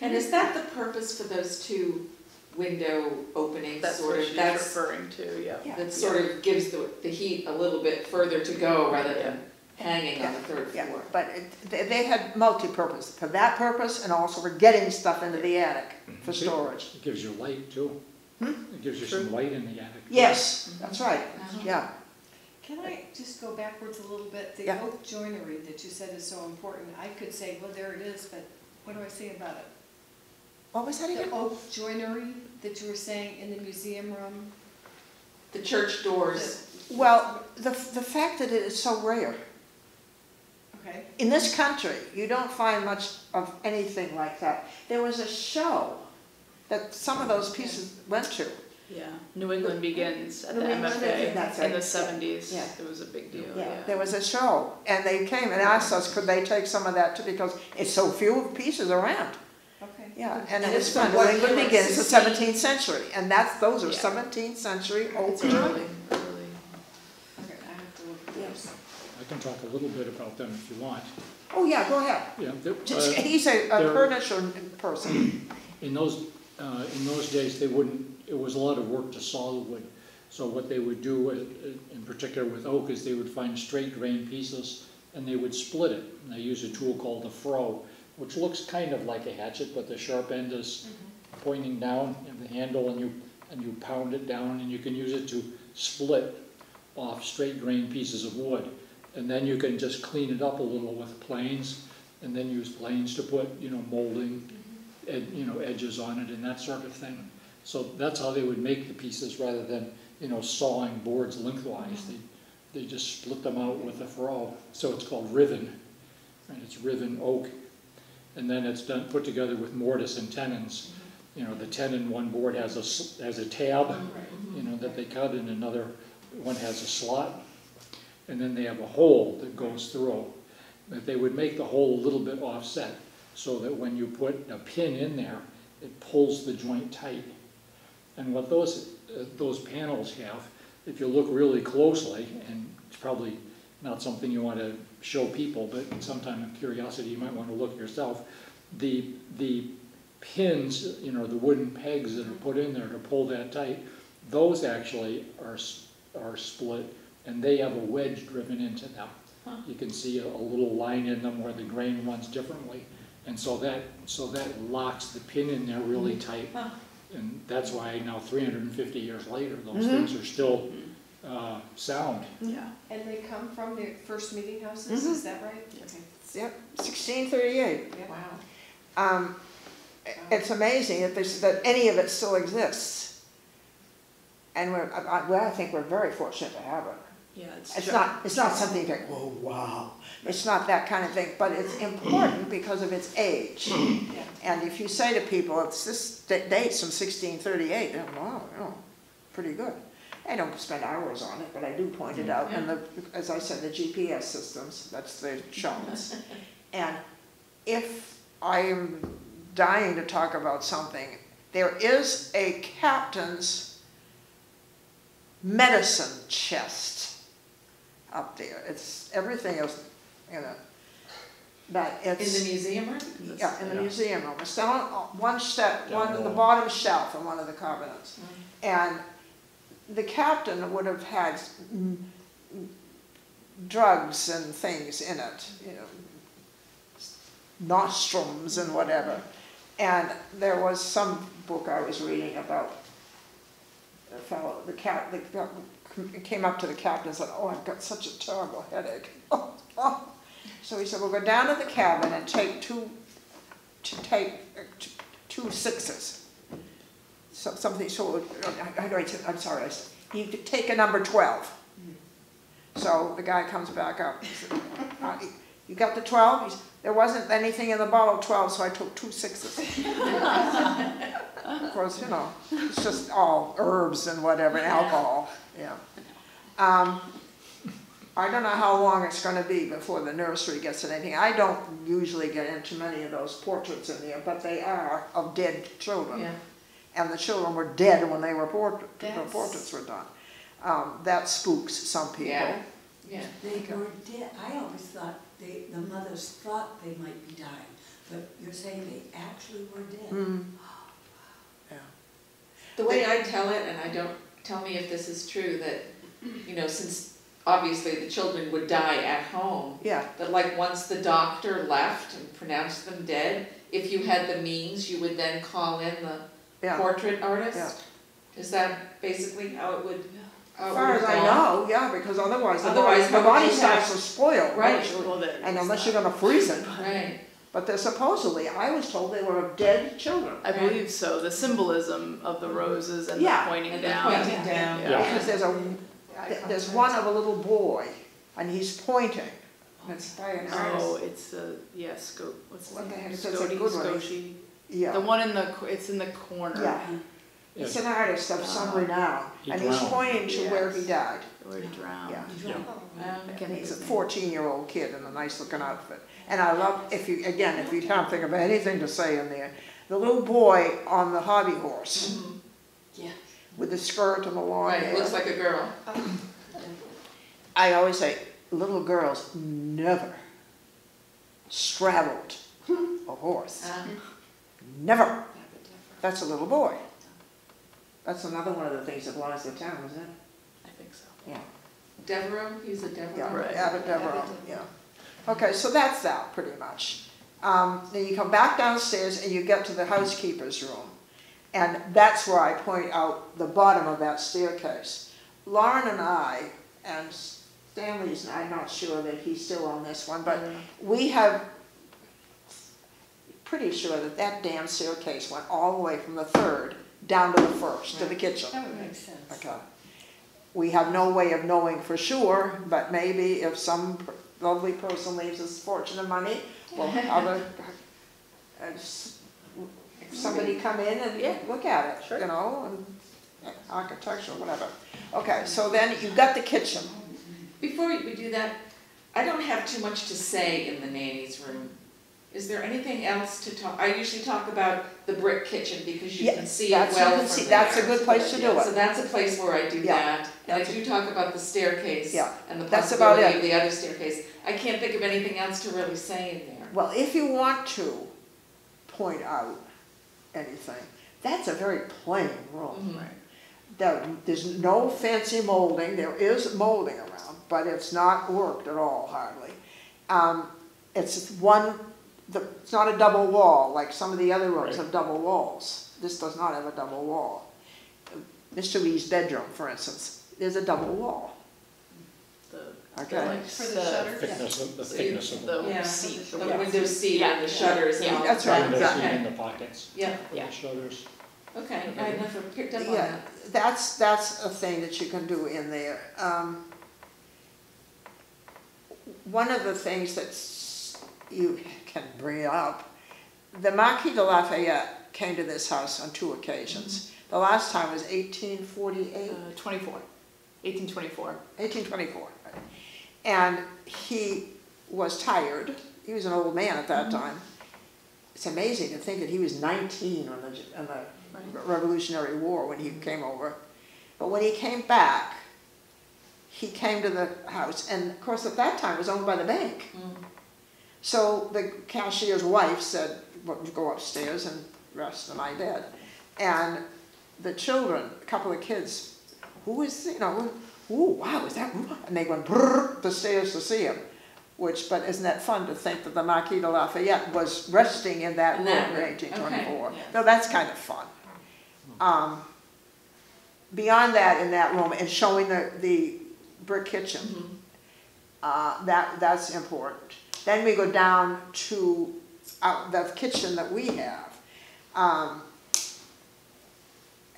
And is that the purpose for those two window openings, That's sort what of? she's That's referring to, yeah. Yeah. That sort of gives the, the heat a little bit further to go rather than hanging on the third Yeah, floor. but it- they, they had multi-purpose, for that purpose and also for getting stuff into the attic for storage. It gives you light too. Hmm? It gives you some light in the attic. Yes, mm-hmm. that's right, uh-huh. yeah. Can I just go backwards a little bit? The Yeah. oak joinery that you said is so important, I could say, well, there it is, but what do I say about it? What was that again? The oak joinery that you were saying in the museum room? The church doors, Well, the, the fact that it is so rare. Okay, In this country, you don't find much of anything like that. There was a show that some of those pieces went to. Yeah, New England Begins at the England MFA Begins, that's in the seventies. Yeah. It was a big deal, Yeah, yeah. there was a show, and they came and asked us, could they take some of that too, because it's so few pieces around. okay. Yeah, and And it was it's from fun, New England begins the seventeenth century, and that's, those are Yeah. seventeenth century old It's joinery. early, early. Okay, I have to look Yes. I can talk a little bit about them if you want. Oh, yeah, go ahead. Yeah, they're, Just- uh, He's a a furniture person. In those, uh, in those days, they wouldn't, it was a lot of work to saw the wood. So what they would do, uh, uh, in particular with oak, is they would find straight grain pieces and they would split it. And they use a tool called a froe, which looks kind of like a hatchet, but the sharp end is pointing down and the handle and you, and you pound it down and you can use it to split off straight grain pieces of wood. And then you can just clean it up a little with planes and then use planes to put, you know, molding, ed, you know, edges on it and that sort of thing. So that's how they would make the pieces rather than, you know, sawing boards lengthwise. They, they just split them out with a froe. So it's called riven, and it's riven oak. And then it's done, put together with mortise and tenons. You know, the tenon, one board has a, has a tab, you know, that they cut, and another one has a slot. And then they have a hole that goes through. But they would make the hole a little bit offset, so that when you put a pin in there, it pulls the joint tight. And what those, uh, those panels have, if you look really closely, and it's probably not something you want to show people, but sometime in curiosity, you might want to look yourself, the, the pins, you know, the wooden pegs that are put in there to pull that tight, those actually are, are split, and they have a wedge driven into them. Huh. You can see a, a little line in them where the grain runs differently. And so that, so that locks the pin in there really tight. Huh. And that's why now, three hundred and fifty years later, those Mhm. things are still, uh, sound. Yeah. And they come from the first meeting houses, Mhm. is that right? Okay. Yep, sixteen thirty-eight. Yeah. wow. Um, it's amazing that this, that any of it still exists. And we're, I, I- well, I think we're very fortunate to have it. Yeah, it's. It's not, it's not something you think, oh, wow. It's not that kind of thing, but it's important because of its age. Yeah. And if you say to people, it's this date from sixteen thirty-eight, they're, wow, you know, pretty good. I don't spend hours on it, but I do point it out, and the, as I said, the GPS systems, that's the shows. And if I'm dying to talk about something, there is a captain's medicine chest up there. It's, everything is, you know, but In the museum room? Yeah, in the Yeah. museum room, it's down on one step, Down one, the low. bottom shelf in one of the cabinets. And the captain would have had mm, drugs and things in it, you know, nostrums and whatever. And there was some book I was reading about a fellow, the cap, the, guy came up to the captain and said, oh, I've got such a terrible headache. So he said, well, go down to the cabin and take two, to take two sixes. So, something, so, I, I, I'm sorry, could take a number twelve. So the guy comes back up, he said, "Uh, you got the twelve? Said, there wasn't anything in the bottle twelve, so I took two sixes. Of course, you know, it's just all herbs and whatever, and alcohol, yeah. Um, I don't know how long it's gonna be before the nursery gets anything. I don't usually get into many of those portraits in there, but they are of dead children. Yeah. And the children were dead when they were portrait, the portraits were done. Um, that spooks some people. Yeah, yeah. They were dead, I always thought they, the mothers thought they might be dying, But you're saying they actually were dead? Hmm. Yeah. The way I tell it, and I don't, tell me if this is true, that, you know, since obviously the children would die at home, Yeah, that like once the doctor left and pronounced them dead, if you had the means, you would then call in the yeah. portrait artist? Yeah. Is that basically how it would, how As far as I know, yeah, because otherwise the Otherwise, body, the body you starts have- to spoil. Right. Well, there- And unless not- you're gonna freeze it, Right, but they're supposedly, I was told they were dead children. I believe so, the symbolism of the mm-hmm. roses and the pointing and the down. pointing down. Yeah. Because there's a, there's one of a little boy, and he's pointing. That's by an Oh, artist. it's a, yeah, Sco, what's his What the name? heck, it's a Scotty, good one. Scotia. The Yeah, one in the, co- it's in the corner. yeah. It's an artist of some renown, He and he's drowned. pointing to where he Yes. died. Where he drowned. Yeah. Yeah. I can't think He's a of his name. fourteen-year-old kid in a nice-looking outfit. And I love, if you, again, if you can't think of anything to say in there, the little boy on the hobby horse mhm. Yeah. With the skirt and the long right, hair. looks like a girl. I always say, little girls never straddled a horse. Ah, Never. That's a little boy. That's another one of the things that belongs to the town, isn't it? I think so. Yeah. Devereaux, he's a Devereaux. Yeah, Right. Abbott Devereaux, yeah. Okay, so that's that, pretty much. Um, then you come back downstairs and you get to the housekeeper's room. And that's where I point out the bottom of that staircase. Lauren and I, and Stanley's, I'm not sure that he's still on this one, but mm-hmm. we have pretty sure that that damn staircase went all the way from the third down to the first, to the kitchen. That would make sense. Okay. We have no way of knowing for sure, but maybe if some lovely person leaves us fortune of money, we'll have a, a somebody come in Yeah. and look at it, Sure. you know, and architecture, whatever. Okay, so then you've got the kitchen. Before we do that, I don't have too much to say in the nanny's room. Is there anything else to talk, I usually talk about the brick kitchen because you Yeah, can see it that's- you well can from see- there. that's a good place to do So it. that's a place where I do Yeah, that, and I that's a- do talk about the staircase Yeah, and the that's about possibility of the other staircase. I can't think of anything else to really say in there. Well, if you want to point out anything, that's a very plain room. Mhm. There, there's no fancy molding, there is molding around, but it's not worked at all hardly. Um, it's one, the, it's not a double wall, like some of the other rooms have double walls. This does not have a double wall. Mr. Lee's bedroom, for instance, there's a double wall, The, Okay. For the shutters? Thickness of, the thickness of the. Seat. The window seat and the shutters and all That's right. that. Windows Okay. the pockets Yeah, for Yeah. the shutters. okay, I never picked up on Yeah, that. that's, that's a thing that you can do in there. Um, one of the things that you can bring up, the Marquis de Lafayette came to this house on two occasions. Mm-hmm. The last time was 1848, uh, 24, 1824. 1824. And he was tired, he was an old man at that time. It's amazing to think that he was nineteen on the, on the. Revolutionary War when he came over. But when he came back, he came to the house, and of course, at that time, it was owned by the bank. Mm. So the cashier's wife said, "Well, go upstairs and rest in my bed. And the children, a couple of kids, who is, you know, ooh, wow, is that, and they went the stairs to see him. Which, but isn't that fun to think that the Marquis de Lafayette was resting in that In room that in room, eighteen okay, yeah. No, that's kind of fun. Um, beyond that, in that room, and showing the, the brick kitchen, Mhm. uh, that, that's important. Then we go down to, uh, the kitchen that we have. Um,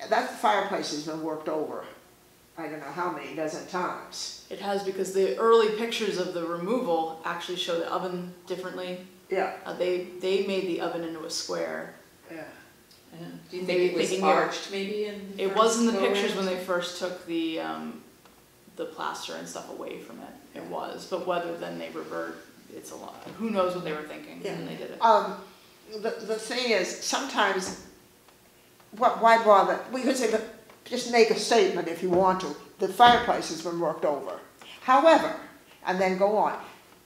that fireplace has been worked over, I don't know how many dozen times. It has because the early pictures of the removal actually show the oven differently. Yeah, Uh, they, they made the oven into a square. yeah. Yeah. Do you Maybe think it was thinking they were- arched maybe in the It was in the first pictures go-round? when they first took the, um, the plaster and stuff away from it. It was, but whether then they revert, it's a lot. Who knows what they were thinking when they did it. Um, the, the thing is, sometimes, what, why bother, we could say, that- just make a statement if you want to, the fireplace has been worked over. However, and then go on,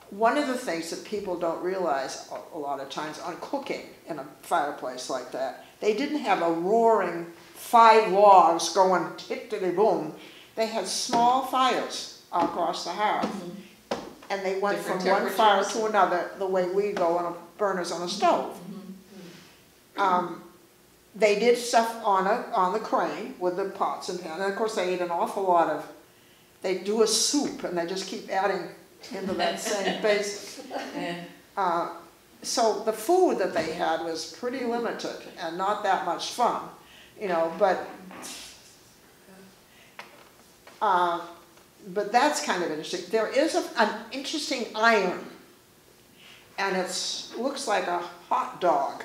one of the things that people don't realize a, lot of times on cooking in a fireplace like that, they didn't have a roaring five logs going tickety boom. They had small fires across the hearth. Mm-hmm. And they went from one fire to another, the way we go on a burners on a stove. Mm-hmm. Mm-hmm. Um, they did stuff on a, on the crane with the pots and pans, and of course they ate an awful lot of, they do a soup and they just keep adding into that same base. Yeah. Uh, so the food that they had was pretty limited and not that much fun, you know, but, uh, but that's kind of interesting. There is a, an interesting iron, and it looks like a hot dog.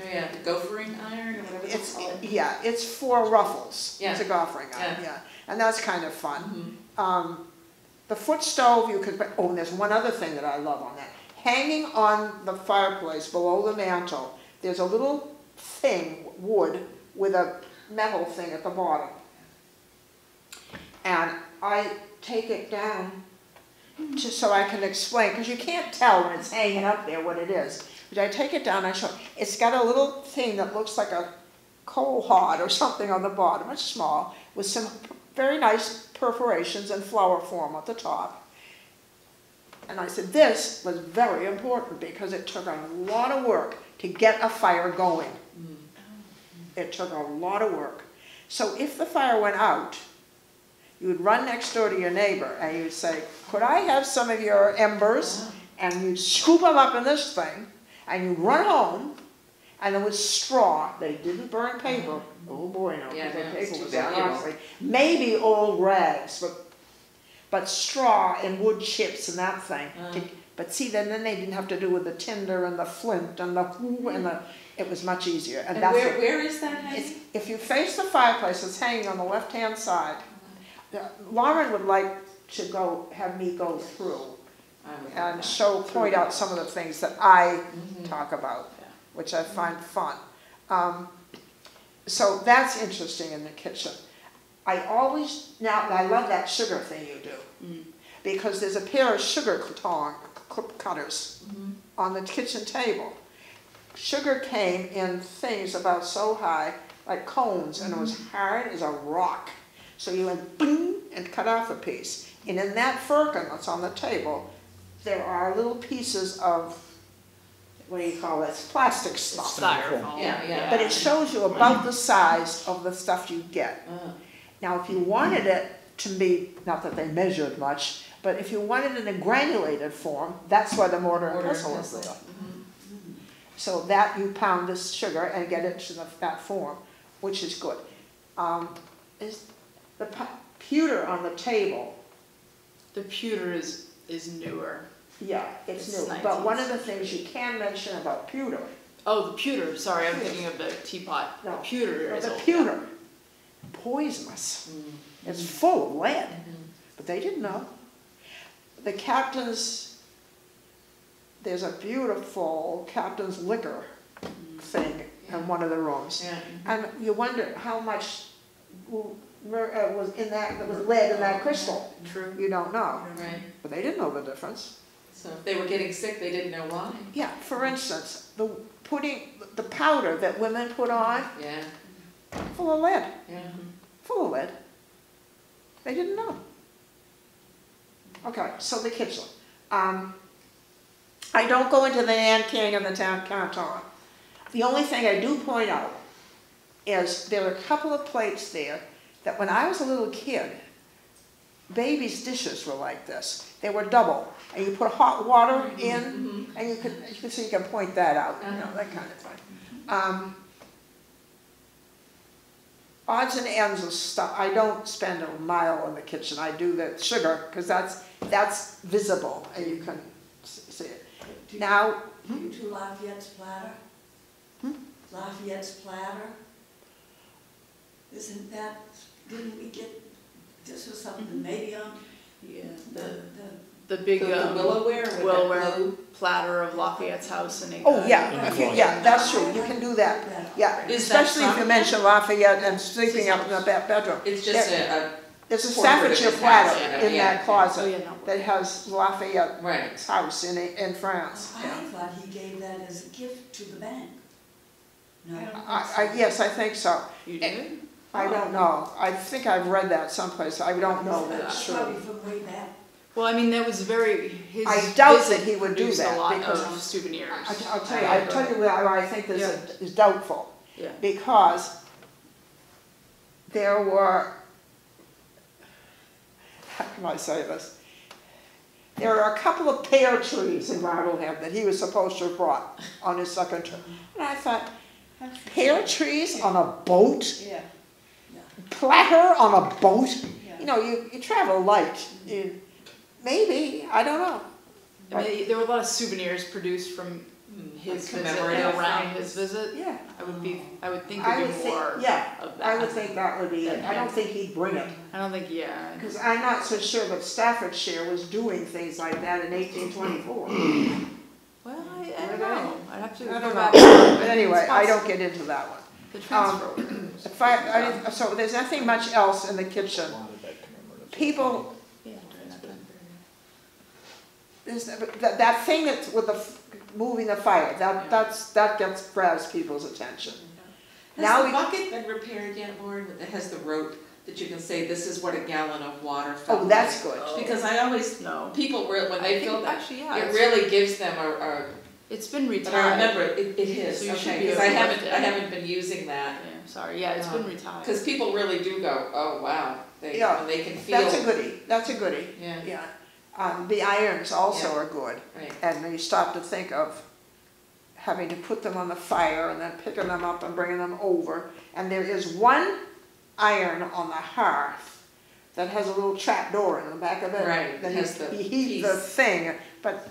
Oh, yeah, the goffering iron or whatever it's It's, called. yeah, it's for ruffles. Yeah. It's a Yeah. goffering iron, Yeah. yeah, and that's kind of fun. Mhm. Um, the foot stove, you could, oh, and there's one other thing that I love on that. Hanging on the fireplace below the mantle, there's a little thing, wood, with a metal thing at the bottom. And I take it down just so I can explain, because you can't tell when it's hanging up there what it is. But I take it down, I show, it's got a little thing that looks like a coal hod or something on the bottom, it's small, with some very nice perforations and flower form at the top. And I said, this was very important because it took a lot of work to get a fire going. Mm. It took a lot of work. So if the fire went out, you would run next door to your neighbor and you'd say, could I have some of your embers? And you'd scoop them up in this thing and you'd run home and it was straw. They didn't burn paper. Mm-hmm. Oh boy, no, Yeah, because no, paper was. Maybe old rags, but, but straw and wood chips and that thing. Uh-huh. to- Uh. But see, then, then they didn't have to do with the tinder and the flint and the whoo and the, mm-hmm. it was much easier. And And that's where, what- where is that if you face the fireplace, it's hanging on the left-hand side. Mm-hmm. Yeah, Lauren would like to go, have me go through I would love and show, point out some of the things that I Mhm. talk about, which I find fun. Um, so that's interesting in the kitchen. I always, now, I love that sugar thing you do. Because there's a pair of sugar tong, cutters Mhm. on the kitchen table. Sugar came in things about so high, like cones, and it was hard as a rock. So you went boom and cut off a piece. And in that firkin that's on the table, there are little pieces of, what do you call it, plastic stuff. Styrofoam. Yeah, yeah. But it shows you about the size of the stuff you get. Uh, Now, if you wanted it to be, not that they measured much, but if you wanted it in a granulated form, that's why the mortar and pestle is there. Mhm. So that you pound this sugar and get it to the, that form, which is good. Um, is the pewter on the table, The pewter is, is newer. Yeah, it's It's new, but one of the things you can mention about pewter, Oh, the pewter, sorry, I'm thinking of the teapot. The No. pewter is the old. pewter, poisonous, Mm. it's full of lead. Mhm. But they didn't know. The captain's, there's a beautiful captain's liquor thing in one of the rooms. Yeah. And you wonder how much w- mer- uh, was in that, that was lead in that crystal. True. You don't know. Right, But they didn't know the difference. So if they were getting sick, they didn't know why. Yeah, for instance, the putting, the powder that women put on, Yeah, full of lead, yeah. full of lead. They didn't know. Okay, so the kitchen. Um, I don't go into the Nan King and the town canton. The only thing I do point out is there are a couple of plates there that when I was a little kid, baby's dishes were like this. They were double, and you put hot water in, Mhm. and you could, you could, so you can point that out, you know, that kind of thing. Um, odds and ends of stuff, I don't spend a mile in the kitchen, I do the sugar, because that's, that's visible, and you can see it. Do you- Now, Do you do Lafayette's platter? Hmm? Lafayette's platter? Isn't that, didn't we get, this was something maybe on Yeah, the, the, The big the the um, willowware with that Willowware blue. platter of Lafayette's house in England. oh, yeah, if you- yeah, that's true, you can do that, the. yeah, Is that especially if you from- mention Lafayette and sleeping up in the back bedroom. It's just a, a There's a Portrait of Staffordshire his house platter in it, in yeah. that Oh, closet yeah, no. that has Lafayette's Right. house in, in France. I yeah. thought he gave that as a gift to the bank. No, I I, I, yes, I think so. You did? I don't um, know. I think I've read that someplace. I don't know that it's It's true. probably from way back. Well, I mean, that was very, his I doubt visit that he would do produced that a lot because- of souvenirs. I- I'll tell you, I'll tell you why I think this is- is doubtful. Yeah. Because there were, how can I say this? There are a couple of pear trees in Marblehead that he was supposed to have brought on his second trip. And I thought, pear trees on a boat? Yeah, Platter on a boat? You know, you, you travel light. You, maybe, I don't know. I mean, there were a lot of souvenirs produced from his Like visit around things. his visit. Yeah. I would be, I would think there'd would be think, more yeah, of that. I would think that would be it. I don't think he'd bring it. I don't think, yeah. Because I'm not so sure that Staffordshire was doing things like that in eighteen twenty-four. Well, I, I don't know. I'd have to go don't back. know. But anyway, I don't get into that one. The transfer windows. The fire- I didn't- so there's nothing much else in the kitchen. People, that there's, that, that thing that's with the, f- moving the fire, that, that's, that gets, grabs people's attention. Now Has the we- bucket been repaired yet, Lauren, that has the rope that you can say, this is what a gallon of water felt Oh, that's like? good. Because I always, No. people, re- when I they think fill that, Actually, yeah. it it's- really gives them a, a, It's been retired. but I remember, it, it is, So you should okay, be because I able to haven't, lift I it. haven't been using that. Yeah, sorry, yeah, it's been Um, retired. Cause people really do go, oh, wow, they, Yeah, they can feel. That's a goodie, that's a goodie, Yeah, yeah. Um, the irons also Yeah. are good. right, And you stop to think of having to put them on the fire and then picking them up and bringing them over. And there is one iron on the hearth that has a little trap door in the back of it. Right, That has you- the you heat the piece. thing, but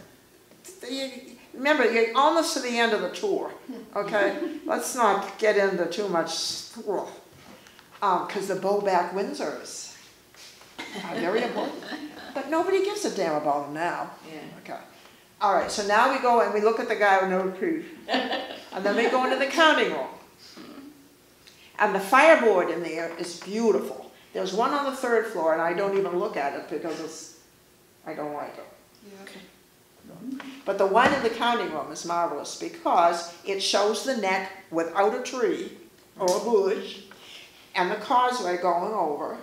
you, remember, you're almost to the end of the tour, okay? Let's not get into too much, um, cause the Bowback Windsors are very important. But nobody gives a damn about them now. yeah. Okay. All right, so now we go and we look at the guy with no proof. And then we go into the counting room. And the fireboard in there is beautiful. There's one on the third floor and I don't even look at it because it's, I don't like it. Yeah. But the one in the counting room is marvelous because it shows the neck without a tree or a bush and the causeway going over.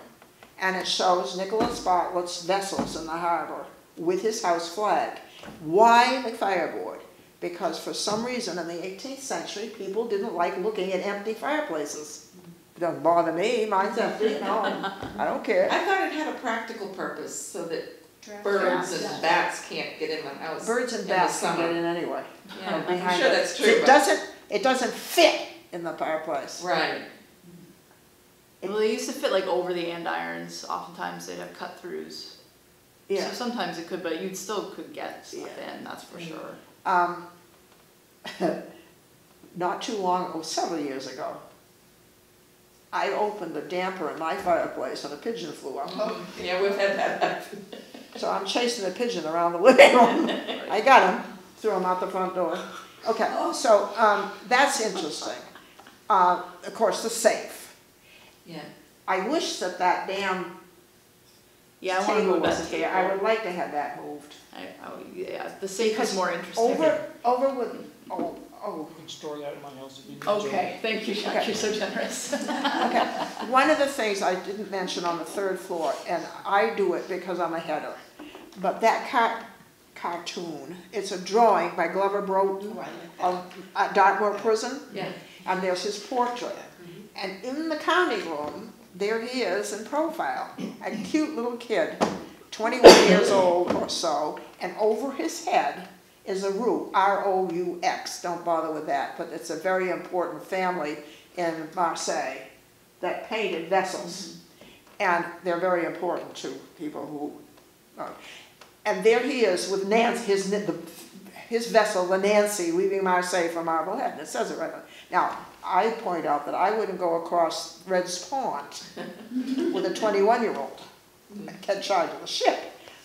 And it shows Nicholas Bartlett's vessels in the harbor with his house flag. Why the fireboard? Because for some reason in the 18th century, people didn't like looking at empty fireplaces. It Doesn't bother me, mine's empty, no, I don't care. I thought it had a practical purpose, so that Traffic. birds Yeah. and bats can't get in the house. Birds and the bats can summer. get in anyway. Yeah, I'm behind sure it. that's true, It but, doesn't, it doesn't fit in the fireplace. right, Well, they used to fit like over the andirons. Oftentimes they'd have cut throughs. Yeah. So sometimes it could, but you'd still could get stuff in, that's for sure. Um, not too long ago, several years ago, I opened the damper in my fireplace and a pigeon flew up. yeah, we've had that happen. So I'm chasing the pigeon around the living room. I got him, threw him out the front door. Okay, so, um, that's interesting. Uh, of course, the safe. Yeah, I wish that that damn Yeah, I table move that wasn't here. I would like to have that moved. I, I, yeah, the safe Because is more interesting. Over, over with, oh, oh, You can store that in my house if you need to. Okay, thank you, Jack, Okay. you're so generous. Okay, one of the things I didn't mention on the third floor, and I do it because I'm a header, but that car- cartoon, it's a drawing by Glover Broughton of uh, Dartmoor Prison, yeah, and there's his portrait. And in the counting room, there he is in profile, a cute little kid, twenty-one years old or so, and over his head is a roux, R-O-U-X, don't bother with that, but it's a very important family in Marseille that painted vessels. And they're very important to people who, uh, and there he is with Nancy, his, the, his vessel, the Nancy, leaving Marseille for Marblehead, and it says it right there. Now, I point out that I wouldn't go across Redd's Pond with a twenty-one-year-old and get charge of the ship.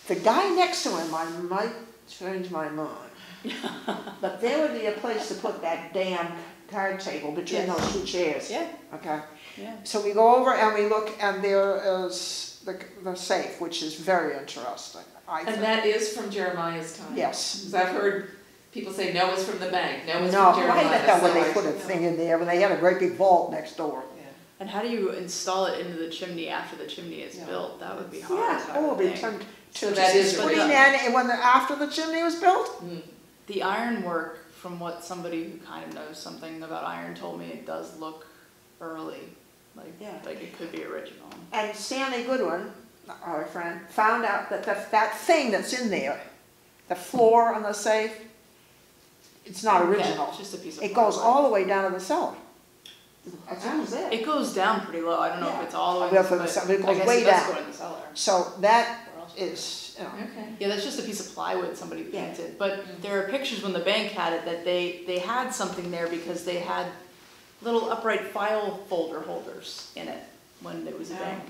The guy next to him, I might change my mind. But there would be a place to put that damn card table between Yes. those two chairs. Yeah, Okay, yeah. so we go over and we look, and there is the, the safe, which is very interesting, I think. And that is from Jeremiah's time? Yes. Because I've heard people say, no, it's from the bank, no, it's No, from Jeremiah. hell would so they put a thing in there when they had a great big vault next door? And how do you install it into the chimney after the chimney is Yeah. built? That would be hard. Yeah, I oh, would it'd be think. turned So to that is putting what- in, and when, the- after the chimney was built? Mm. The ironwork, from what somebody who kind of knows something about iron told me, it does look early, like, Yeah. like it could be original. And Stanley Goodwin, our friend, found out that the, that thing that's in there, the floor on the safe, it's not Yeah, original. it's just a piece of. It goes plywood. all the way down to the cellar. That's what it. It goes down pretty low. I don't know Yeah. if it's all the way. Well, from the cellar, it I goes guess way does down. go the cellar. So that Where else? is, you know, Okay. Yeah, that's just a piece of plywood somebody Yeah. painted, but mm-hmm. there are pictures when the bank had it that they, they had something there because they had little upright file folder holders in it when it was a Oh. bank.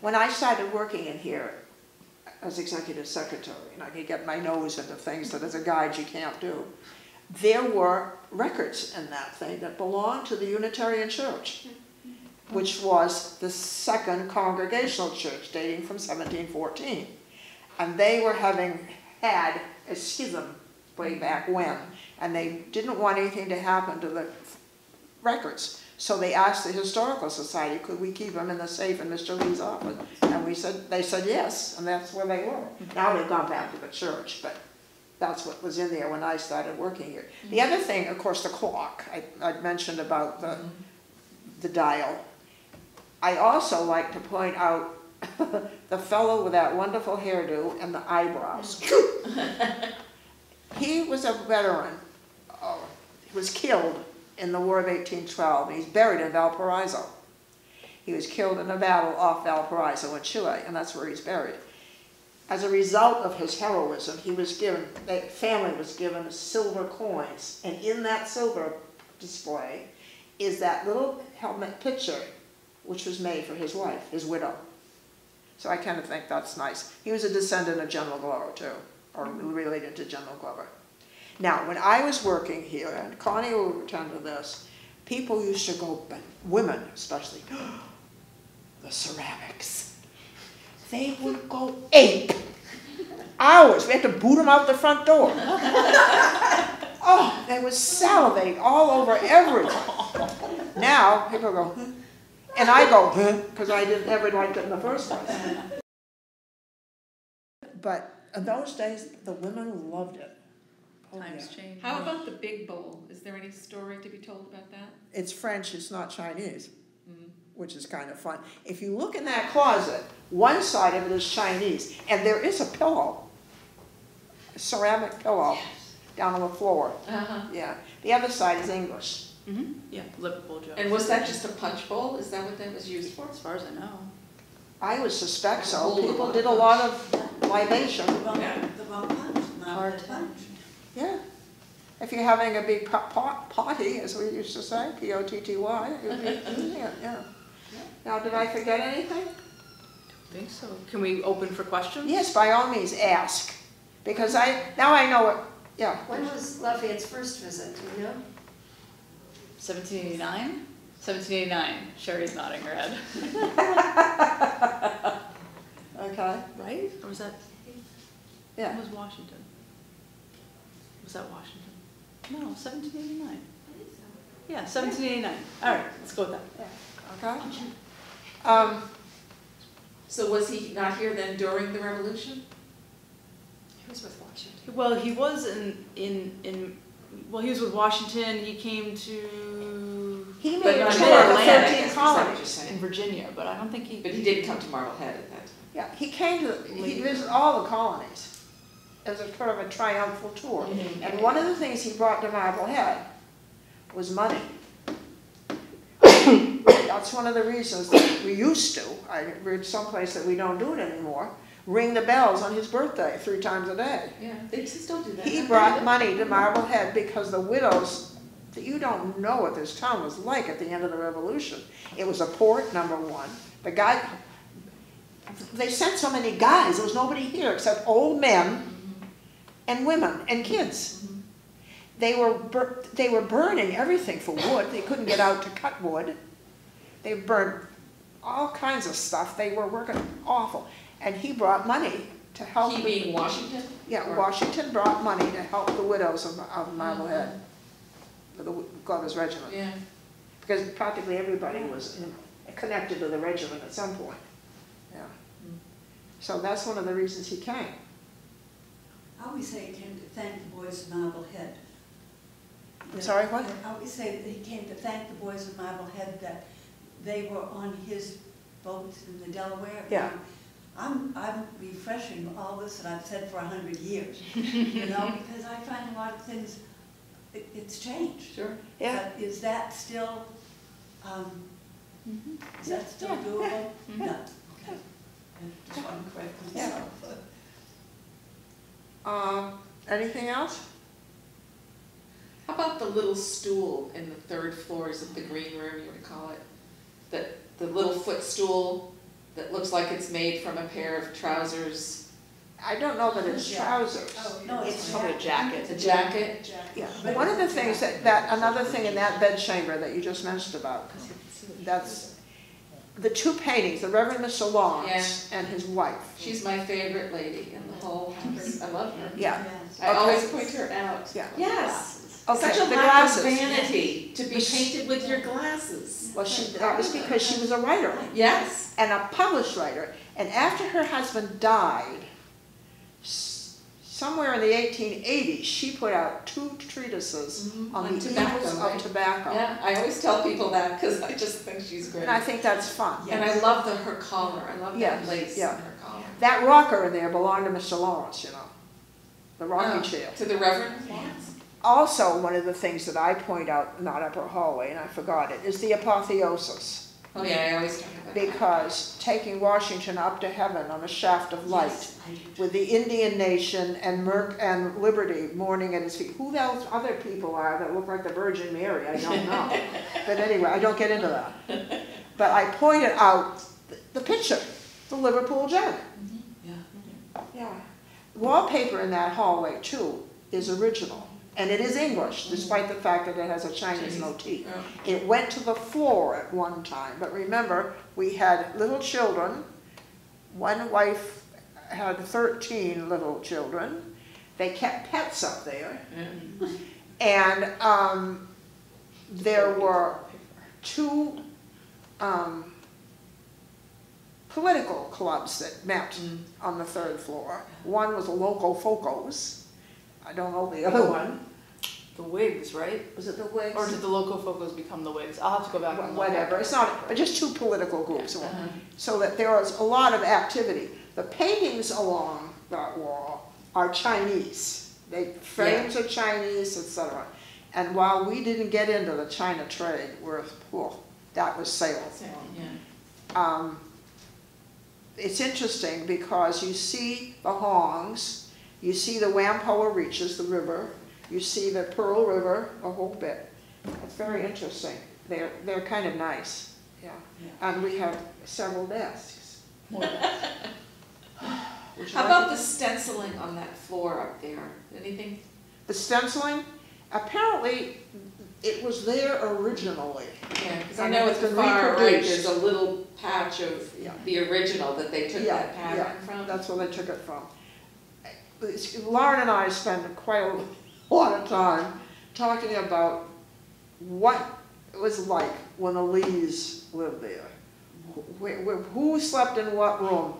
when I started working in here as executive secretary, and I could get my nose into things that as a guide you can't do, there were records in that thing that belonged to the Unitarian Church, mm-hmm. which was the second congregational church dating from seventeen fourteen. And they were having had a schism way back when, and they didn't want anything to happen to the records. So they asked the Historical Society, could we keep them in the safe in Mr. Lee's office? And we said, they said yes, and that's where they were. Now they've gone back to the church, but that's what was in there when I started working here. The mm-hmm. other thing, of course, the clock, I, I'd mentioned about the, mm-hmm. the dial. I also like to point out the fellow with that wonderful hairdo and the eyebrows. He was a veteran, oh, he was killed in the War of eighteen twelve, he's buried in Valparaiso. He was killed in a battle off Valparaiso in Chile, and that's where he's buried. As a result of his heroism, he was given, the family was given silver coins, and in that silver display is that little helmet picture, which was made for his wife, his widow. So I kind of think that's nice. He was a descendant of General Glover too, or mm-hmm. related to General Glover. Now, when I was working here, and Connie will return to this, people used to go, women especially, the ceramics. They would go ape. Hours. We had to boot them out the front door. Oh, they would salivate all over everything. Now, people go, huh? And I go. Because I didn't ever like it in the first place. But in those days, the women loved it. Oh, Times yeah. change. How about the big bowl? Is there any story to be told about that? It's French, it's not Chinese, Mm. which is kind of fun. If you look in that closet, one side of it is Chinese, and there is a pillow, a ceramic pillow down on the floor. Uh-huh. Yeah, the other side is English. Mm-hmm, yeah, Liverpool Joe. And was that just a punch bowl? Is that what that was used for? As far as I know. I would suspect so. People lot did a of lot of libation. The wrong, Yeah. the wrong punch, not Hard. the punch. Yeah. If you're having a big pot, pot, potty, as we used to say, P-O-T-T-Y, you'd be using it, yeah. Now, did I forget anything? I don't think so. Can we open for questions? Yes, by all means, ask, because I, now I know it, yeah. When was Lafayette's first visit, do you know? Seventeen eighty-nine? Seventeen eighty-nine. Sherry's nodding her head. Okay, Right? Or was that, yeah. when was Washington? Was that Washington? No, seventeen eighty-nine. Yeah, seventeen eighty-nine. All right, let's go with that. Okay. Um, So was he not here then during the revolution? He was with Washington. Well, he was in, in, in, well, he was with Washington, he came to, he made a tour of the Atlanta, I thirteen guess, is that what you're colonies. in Virginia, but I don't think he, But he did come to Marblehead at that time. Yeah, he came to, he visited all the colonies as a sort of a triumphal tour. Mhm. And one of the things he brought to Marblehead was money. That's one of the reasons that we used to, I read someplace that we don't do it anymore, ring the bells on his birthday three times a day. Yeah, they still do that. He brought money to Marblehead because the widows, you don't know what this town was like at the end of the revolution. It was a port, number one. The guy, they sent so many guys, there was nobody here except old men and women and kids. they were, bur- they were burning everything for wood, they couldn't get out to cut wood. They burned all kinds of stuff, they were working awful. And he brought money to help. He the- being Washington? Yeah, Or- Washington brought money to help the widows of, of mm-hmm. Marblehead, of the Glover's Regiment. Yeah, Because practically everybody was in- connected to the regiment at some point, yeah. Mm. So that's one of the reasons he came. I always say he came to thank the boys of Marblehead. I'm sorry, what? I always say that he came to thank the boys of Marblehead that they were on his boat in the Delaware. Yeah. I'm, I'm refreshing all this that I've said for a hundred years, you know, because I find a lot of things, it, it's changed. sure. Yeah, But is that still, um, Mhm. is that still Yeah, doable? Mhm. No, okay. I just want to correct myself. Yeah. um, anything else? How about the little stool in the third floors of the green room, you would call it? The, the little footstool that looks like it's made from a pair of trousers, I don't know that it's Yeah. trousers. Oh, no, it's. Probably a jacket. a jacket. Yeah, But one of the things that, that, another thing in that bedchamber that you just mentioned about, that's, the two paintings, the Reverend Mr. Lawrence and his wife. She's my favorite lady in the whole house, I love her. Yeah, Yes. I Okay. always point her out. Yeah. Yes, okay, such a the lack of vanity to be she- painted with your glasses. Well, she, that was because she was a writer. Yes, and a published writer. And after her husband died, somewhere in the 1880s, she put out two treatises Mhm, on on the tobacco, evils right? of tobacco. yeah, I always tell people that because I just think she's great. And I think that's fun. Yes. And I love the, her collar, I love that Yes, lace in her collar. That rocker in there belonged to Mr. Lawrence, you know, the Oh, rocking chair. To the Reverend Lawrence? Also, one of the things that I point out, not up her hallway, and I forgot it, is the apotheosis. Oh, yeah, I always talk about. Because taking Washington up to heaven on a shaft of light, Yes, with the Indian nation and Merc and Liberty mourning at his feet. Who those other people are that look like the Virgin Mary, I don't know. But anyway, I don't get into that. But I pointed out the picture, the Liverpool jug. Mm-hmm. Yeah. Yeah. Wallpaper in that hallway too is original. And it is English, despite the fact that it has a Chinese Chinese. motif. Oh. It went to the floor at one time, but remember, we had little children. One wife had thirteen little children. They kept pets up there. Yeah. And, um, there were two, um, political clubs that met Mm. on the third floor. One was Loco Focos. I don't know the other one. The Whigs, right? Was it the Whigs? Or did the Loco Focos become the Whigs? I'll have to go back and look. Whatever, it's not, but just two political groups. Uh-huh. So that there was a lot of activity. The paintings along that wall are Chinese. They, frames are Chinese, etc. And while we didn't get into the China trade, where, oh, that was sales. Yeah. Um, it's interesting because you see the Hongs, you see the Whampoa Reaches, the river, you see the Pearl River, a whole bit. It's very mm-hmm. interesting. They're, they're kind of nice, yeah. And we have several desks. How about the stenciling on that floor up there? Anything? The stenciling? Apparently, it was there originally. Yeah, because I know it's at the been far right, reproduced. there's a little patch of Yeah. the original that they took Yeah, that pattern from. That's where they took it from. Lauren and I spent quite a lot of time talking about what it was like when the Lees lived there. Wh- wh- Who slept in what room?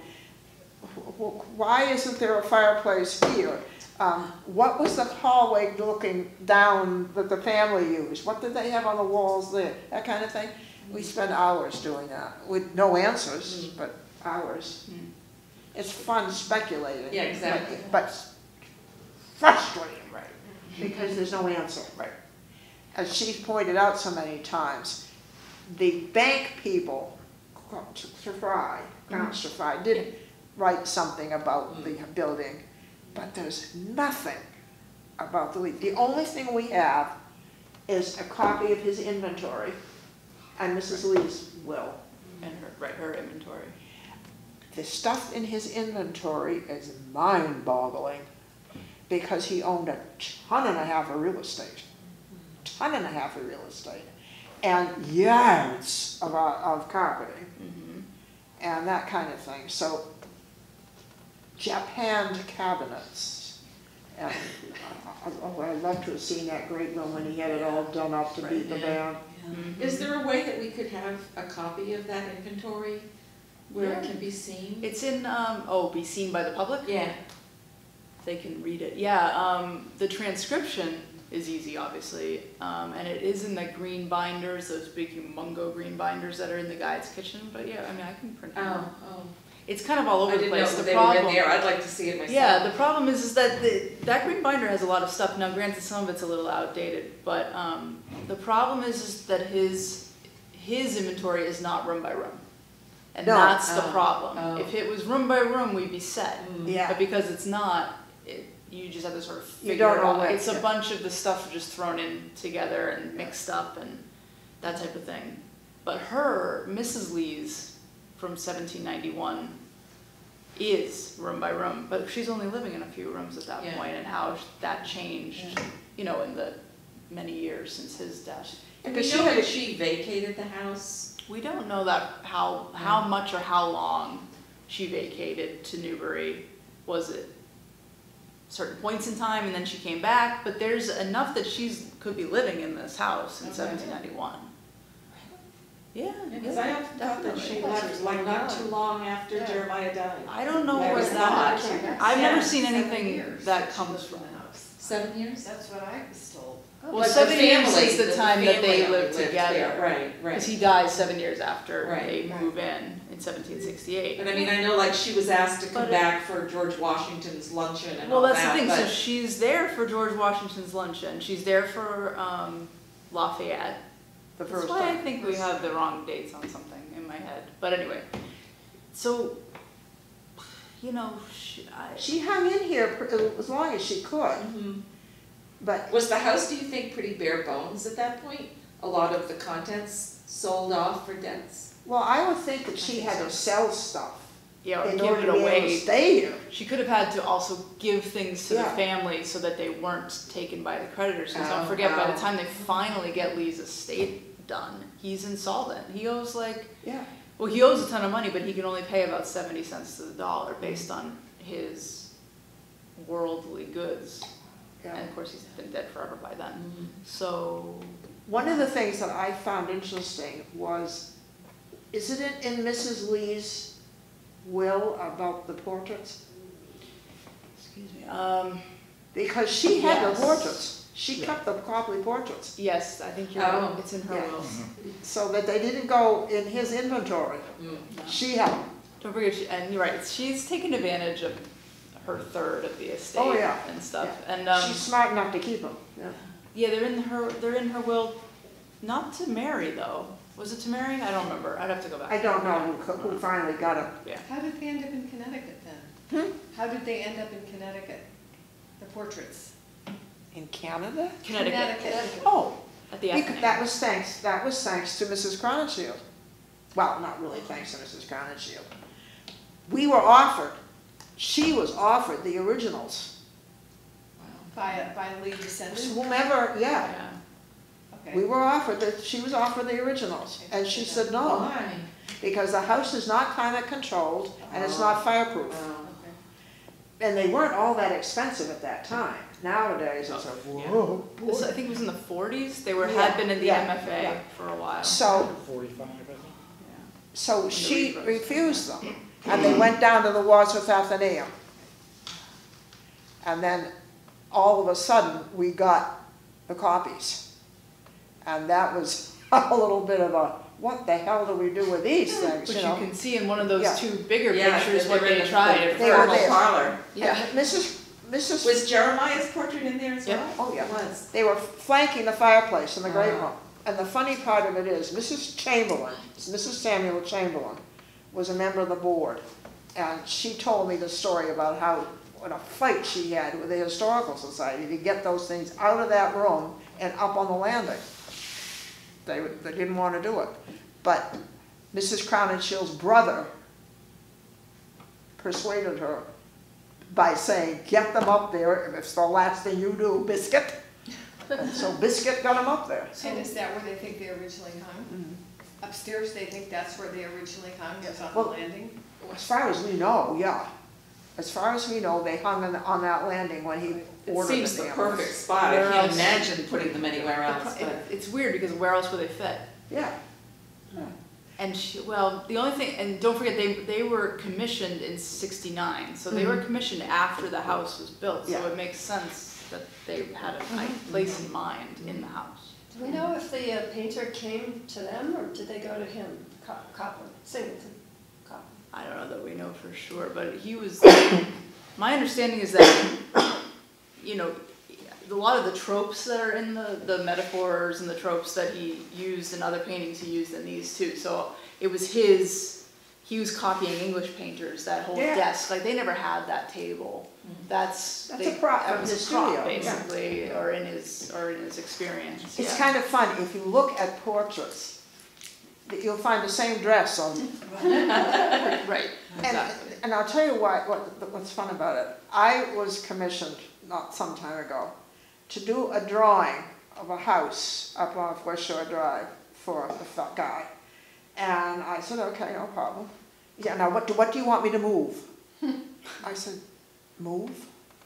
Wh- wh- Why isn't there a fireplace here? Um, What was the hallway looking down that the family used? What did they have on the walls there? That kind of thing. We spend hours doing that, with no answers, but hours. Mm. It's fun speculating. Yeah, exactly. but- But frustrating, right, because there's no answer. Right. As she's pointed out so many times, the bank people, Fry, mm-hmm. Count Fry, did write something about the mm-hmm. building, but there's nothing about the leak. The only thing we have is a copy of his inventory and Mrs. Lee's will. And her, right, her inventory. The stuff in his inventory is mind-boggling. Because he owned a ton and a half of real estate. Ton and a half of real estate. And yards of, uh, of carpeting Mhm. and that kind of thing. So japanned cabinets. And, uh, oh, I'd love to have seen that great room when he had it all done up to beat the Right, band. Mhm. Is there a way that we could have a copy of that inventory where it can be seen? It's in, um, oh, be seen by the public? Yeah, They can read it. Yeah, um, the transcription is easy, obviously, um, and it is in the green binders, those big humongo green binders that are in the guide's kitchen, but yeah, I mean, I can print them oh, out. oh. It's kind of all over the didn't know place. that The they were in problem, there, I'd like to see it myself. yeah, the problem is, is that the, that green binder has a lot of stuff. Now, granted, some of it's a little outdated, but, um, the problem is, is that his, his inventory is not room by room. And No. that's the Oh, problem. oh. If it was room by room, we'd be set. Mm. Yeah. But because it's not, it, you just have to sort of You figure don't it out. It's a bunch of the stuff just thrown in together and mixed up and that type of thing. But her, Mrs. Lee's from seventeen ninety-one is room by room, but she's only living in a few rooms at that Yeah. point and how that changed, you know, in the many years since his death. Because she had she vacated the house. We don't know that, how, how much or how long she vacated to Newbury. Was it certain points in time and then she came back? But there's enough that she's, could be living in this house in Okay. seventeen ninety-one. Yeah, Because I yeah, often thought that she definitely. left like not too long after Yeah. Jeremiah died. I don't know That where that, I've never seen anything that comes from. the house. Seven years? That's what I was told. Well, But the seven years family- since the time that they family lived there, together. Right, right. Cause he dies seven years after Right, they right. move in, in seventeen sixty-eight. But I mean, I know like she was asked to come But it- back for George Washington's luncheon and all Well, that's the thing, so but- she's there for George Washington's luncheon, she's there for, um, Lafayette. The That's first why I time. think we have the wrong dates on something in my head, but anyway, so, you know, she, I, She hung in here pr- as long as she could, Mhm. But Was the house, do you think, pretty bare bones at that point? A lot of the contents sold off for debts? Well, I would think that she think had so. to sell stuff you know, in give order it to be able to away. stay here. She could have had to also give things to the Yeah. family so that they weren't taken by the creditors, because Oh, don't forget, by the time they finally get Lee's estate done, he's insolvent, he owes like Yeah. Well, he owes a ton of money, but he can only pay about seventy cents to the dollar based on his worldly goods. Yeah. And of course, he's been dead forever by then. Mm-hmm. So, One of the things that I found interesting was, is it in, in Mrs. Lee's will about the portraits? excuse me, um, Because she had the Yes. portraits. She kept the Copley portraits, yes, I think you're Oh. right, it's in her Yeah. will. so that they didn't go in his inventory. Mm. She had them. Don't forget, she, and you're right, she's taken advantage of her third of the estate Oh, yeah. and stuff. And, um, She's smart enough to keep them. Yeah. yeah, they're in her, they're in her will, not to marry though. Was it to marry? I don't remember, I'd have to go back. I don't know who, who finally got them. How did they end up in Connecticut then? Hmm? How did they end up in Connecticut? The portraits? In Canada? Connecticut. Oh, at the Bec- Athenaeum. That was thanks, that was thanks to Mrs. Crowninshield. Well, not really thanks to Mrs. Crowninshield. We were offered, she was offered the originals. Wow. By, a- by a Lee descendant? Whomever, yeah, Yeah. we were offered, that she was offered the originals. And she said no, Why? because the house is not climate controlled and it's not oh. fireproof. Wow. Okay. And they weren't all that expensive at that time. Nowadays, it's a, oh, whoa. This, I think it was in the forties, they were, Yeah, had been in the yeah, MFA yeah. for a while. So, Forty-five, I think. Yeah. so she Reed refused them, and they went down to the Wadsworth Athenaeum. And then, all of a sudden, we got the copies. And that was a little bit of a, what the hell do we do with these things, Which you you know? can see in one of those Yeah. two bigger Yeah, pictures, they what were in they the- tried at They were first. there. parlor. Yeah. And Mrs., Mrs. Was Jeremiah's portrait in there as well? Yeah. Oh, yeah. It was. They were flanking the fireplace in the great room. And the funny part of it is, Mrs. Chamberlain, Mrs. Samuel Chamberlain, was a member of the board. And she told me the story about how, what a fight she had with the Historical Society to get those things out of that room and up on the landing. They, they didn't want to do it. But Mrs. Crowninshield's brother persuaded her by saying, get them up there, if it's the last thing you do, Biscuit. And so Biscuit got them up there. And is that where they think they originally hung? Mm-hmm. Upstairs, they think that's where they originally hung, was on the Well- landing? As far as we know, yeah. As far as we know, they hung on, on that landing when he It ordered seems the the perfect spot, I Where can't else? imagine putting them anywhere else, It- but. It's weird because where else would they fit? Yeah. And she, well, the only thing, and don't forget, they, they were commissioned in sixty-nine, so they were mm-hmm. commissioned after the house was built, so Yeah. it makes sense that they had a a place in mind in the house. Do we know if the uh, painter came to them or did they go to him, Co- Copley, Singleton, Copley? I don't know that we know for sure, but he was, my understanding is that, you know, a lot of the tropes that are in the, the metaphors and the tropes that he used in other paintings, he used in these too. So it was his, he was copying English painters, that whole Yeah. desk, like they never had that table. That's. That's they- a prop that from was his a prop, studio, yeah. Basically, or in his, or in his experience, It's yeah. kind of funny, if you look at portraits, that you'll find the same dress on Right, And, exactly. and I'll tell you why, what, what's fun about it. I was commissioned, not some time ago, to do a drawing of a house up off West Shore Drive for a f- guy. And I said, okay, no problem. Yeah, now what do, what do you want me to move? I said, move?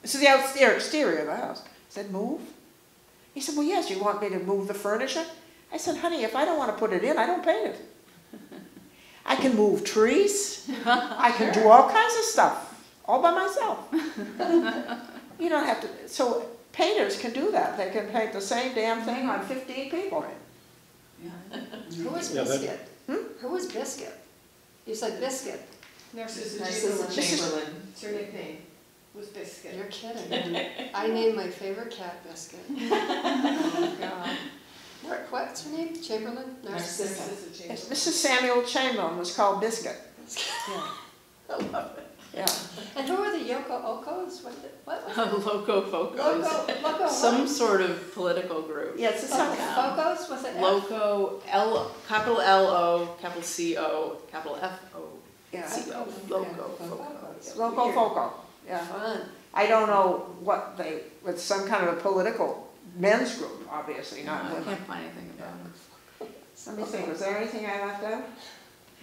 This is the exterior, exterior of the house. I said, move? He said, well, yes, you want me to move the furniture? I said, honey, if I don't want to put it in, I don't paint it. I can move trees. I can do all kinds of stuff, all by myself. You don't have to, so painters can do that. They can paint the same damn thing on fifteen people. Who was Yeah, that- Biscuit? Hmm? Who was Biscuit? You said Biscuit, Narcissa Narcissa Chamberlain, Chamberlain. it's her nickname, was Biscuit. you're kidding. I named my favorite cat Biscuit. Oh, God. Nar- What's her name? Chamberlain? Narcissa. Narcissa Chamberlain. Mrs. Samuel Chamberlain was called Biscuit. Yeah. I love it. Yeah. And who were the Yoko Okos? What, the- what was it? Loco Focos, Loco, Loco some what? sort of political group. Yes, it's Loco something. Focos, was it F? Loco, L, capital L O, capital C O, capital F O, Yeah. C O, Loco Focos. Focos. Local foco, yeah. Fun. I don't know what they, with some kind of a political men's group, obviously, No, not I women. can't find anything about it. Let me think, was there anything I left out?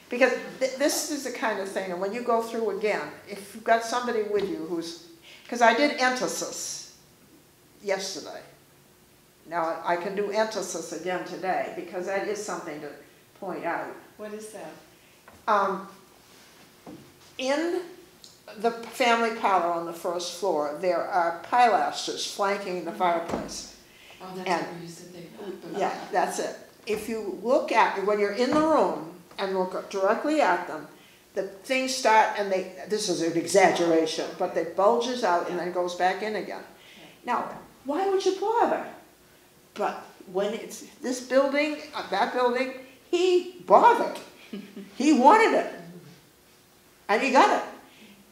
Because thi- this is the kind of thing, and when you go through again, if you've got somebody with you who's, because I did entasis yesterday. Now, I can do entasis again today, because that is something to point out. What is that? Um, in the family parlor on the first floor, there are pilasters flanking the fireplace. Oh, that's And- where you said they put Yeah, that's it. If you look at, when you're in the room and look directly at them, the things start and they, this is an exaggeration, but it bulges out and then goes back in again. Now, why would you bother? But when it's this building, uh, that building, he bothered. He wanted it. And he got it.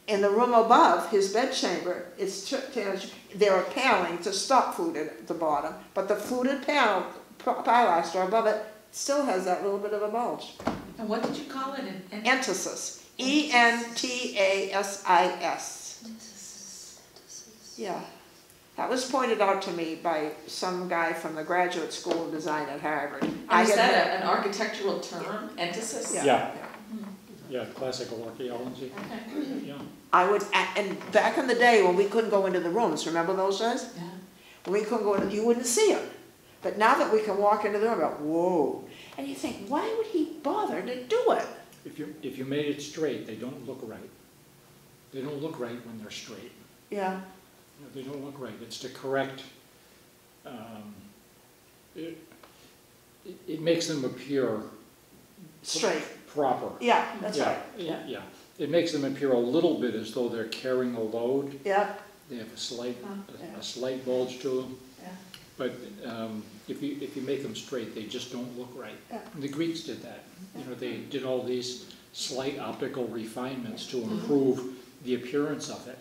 In the room above, his bedchamber, it's, t- t- there are paneling to stop fluted at the bottom, but the fluted panel, p- pilaster above it, still has that little bit of a bulge. And what did you call it? An- an- Entasis, E E-N-T-A-S-I-S. Yeah. That was pointed out to me by some guy from the Graduate School of Design at Harvard. Oh, I And is had- that a- an architectural term, entasis? Yeah. Yeah. Yeah, classical archaeology, Okay. yeah. I would, and back in the day when we couldn't go into the rooms, remember those days? Yeah. When we couldn't go in, you wouldn't see them. But now that we can walk into the room, about, whoa. And you think, why would he bother to do it? If you, if you made it straight, they don't look right. They don't look right when they're straight. Yeah, You know, They don't look right. It's to correct, um, it, it- it makes them appear straight. proper. Yeah, that's Yeah, right. Yeah, yeah. It makes them appear a little bit as though they're carrying a load. Yeah, They have a slight, yeah. a- a slight bulge to them. Yeah. But um, if you, if you make them straight, they just don't look right. Yeah. And The Greeks did that. You know, they did all these slight optical refinements to Mm-hmm. improve the appearance of it.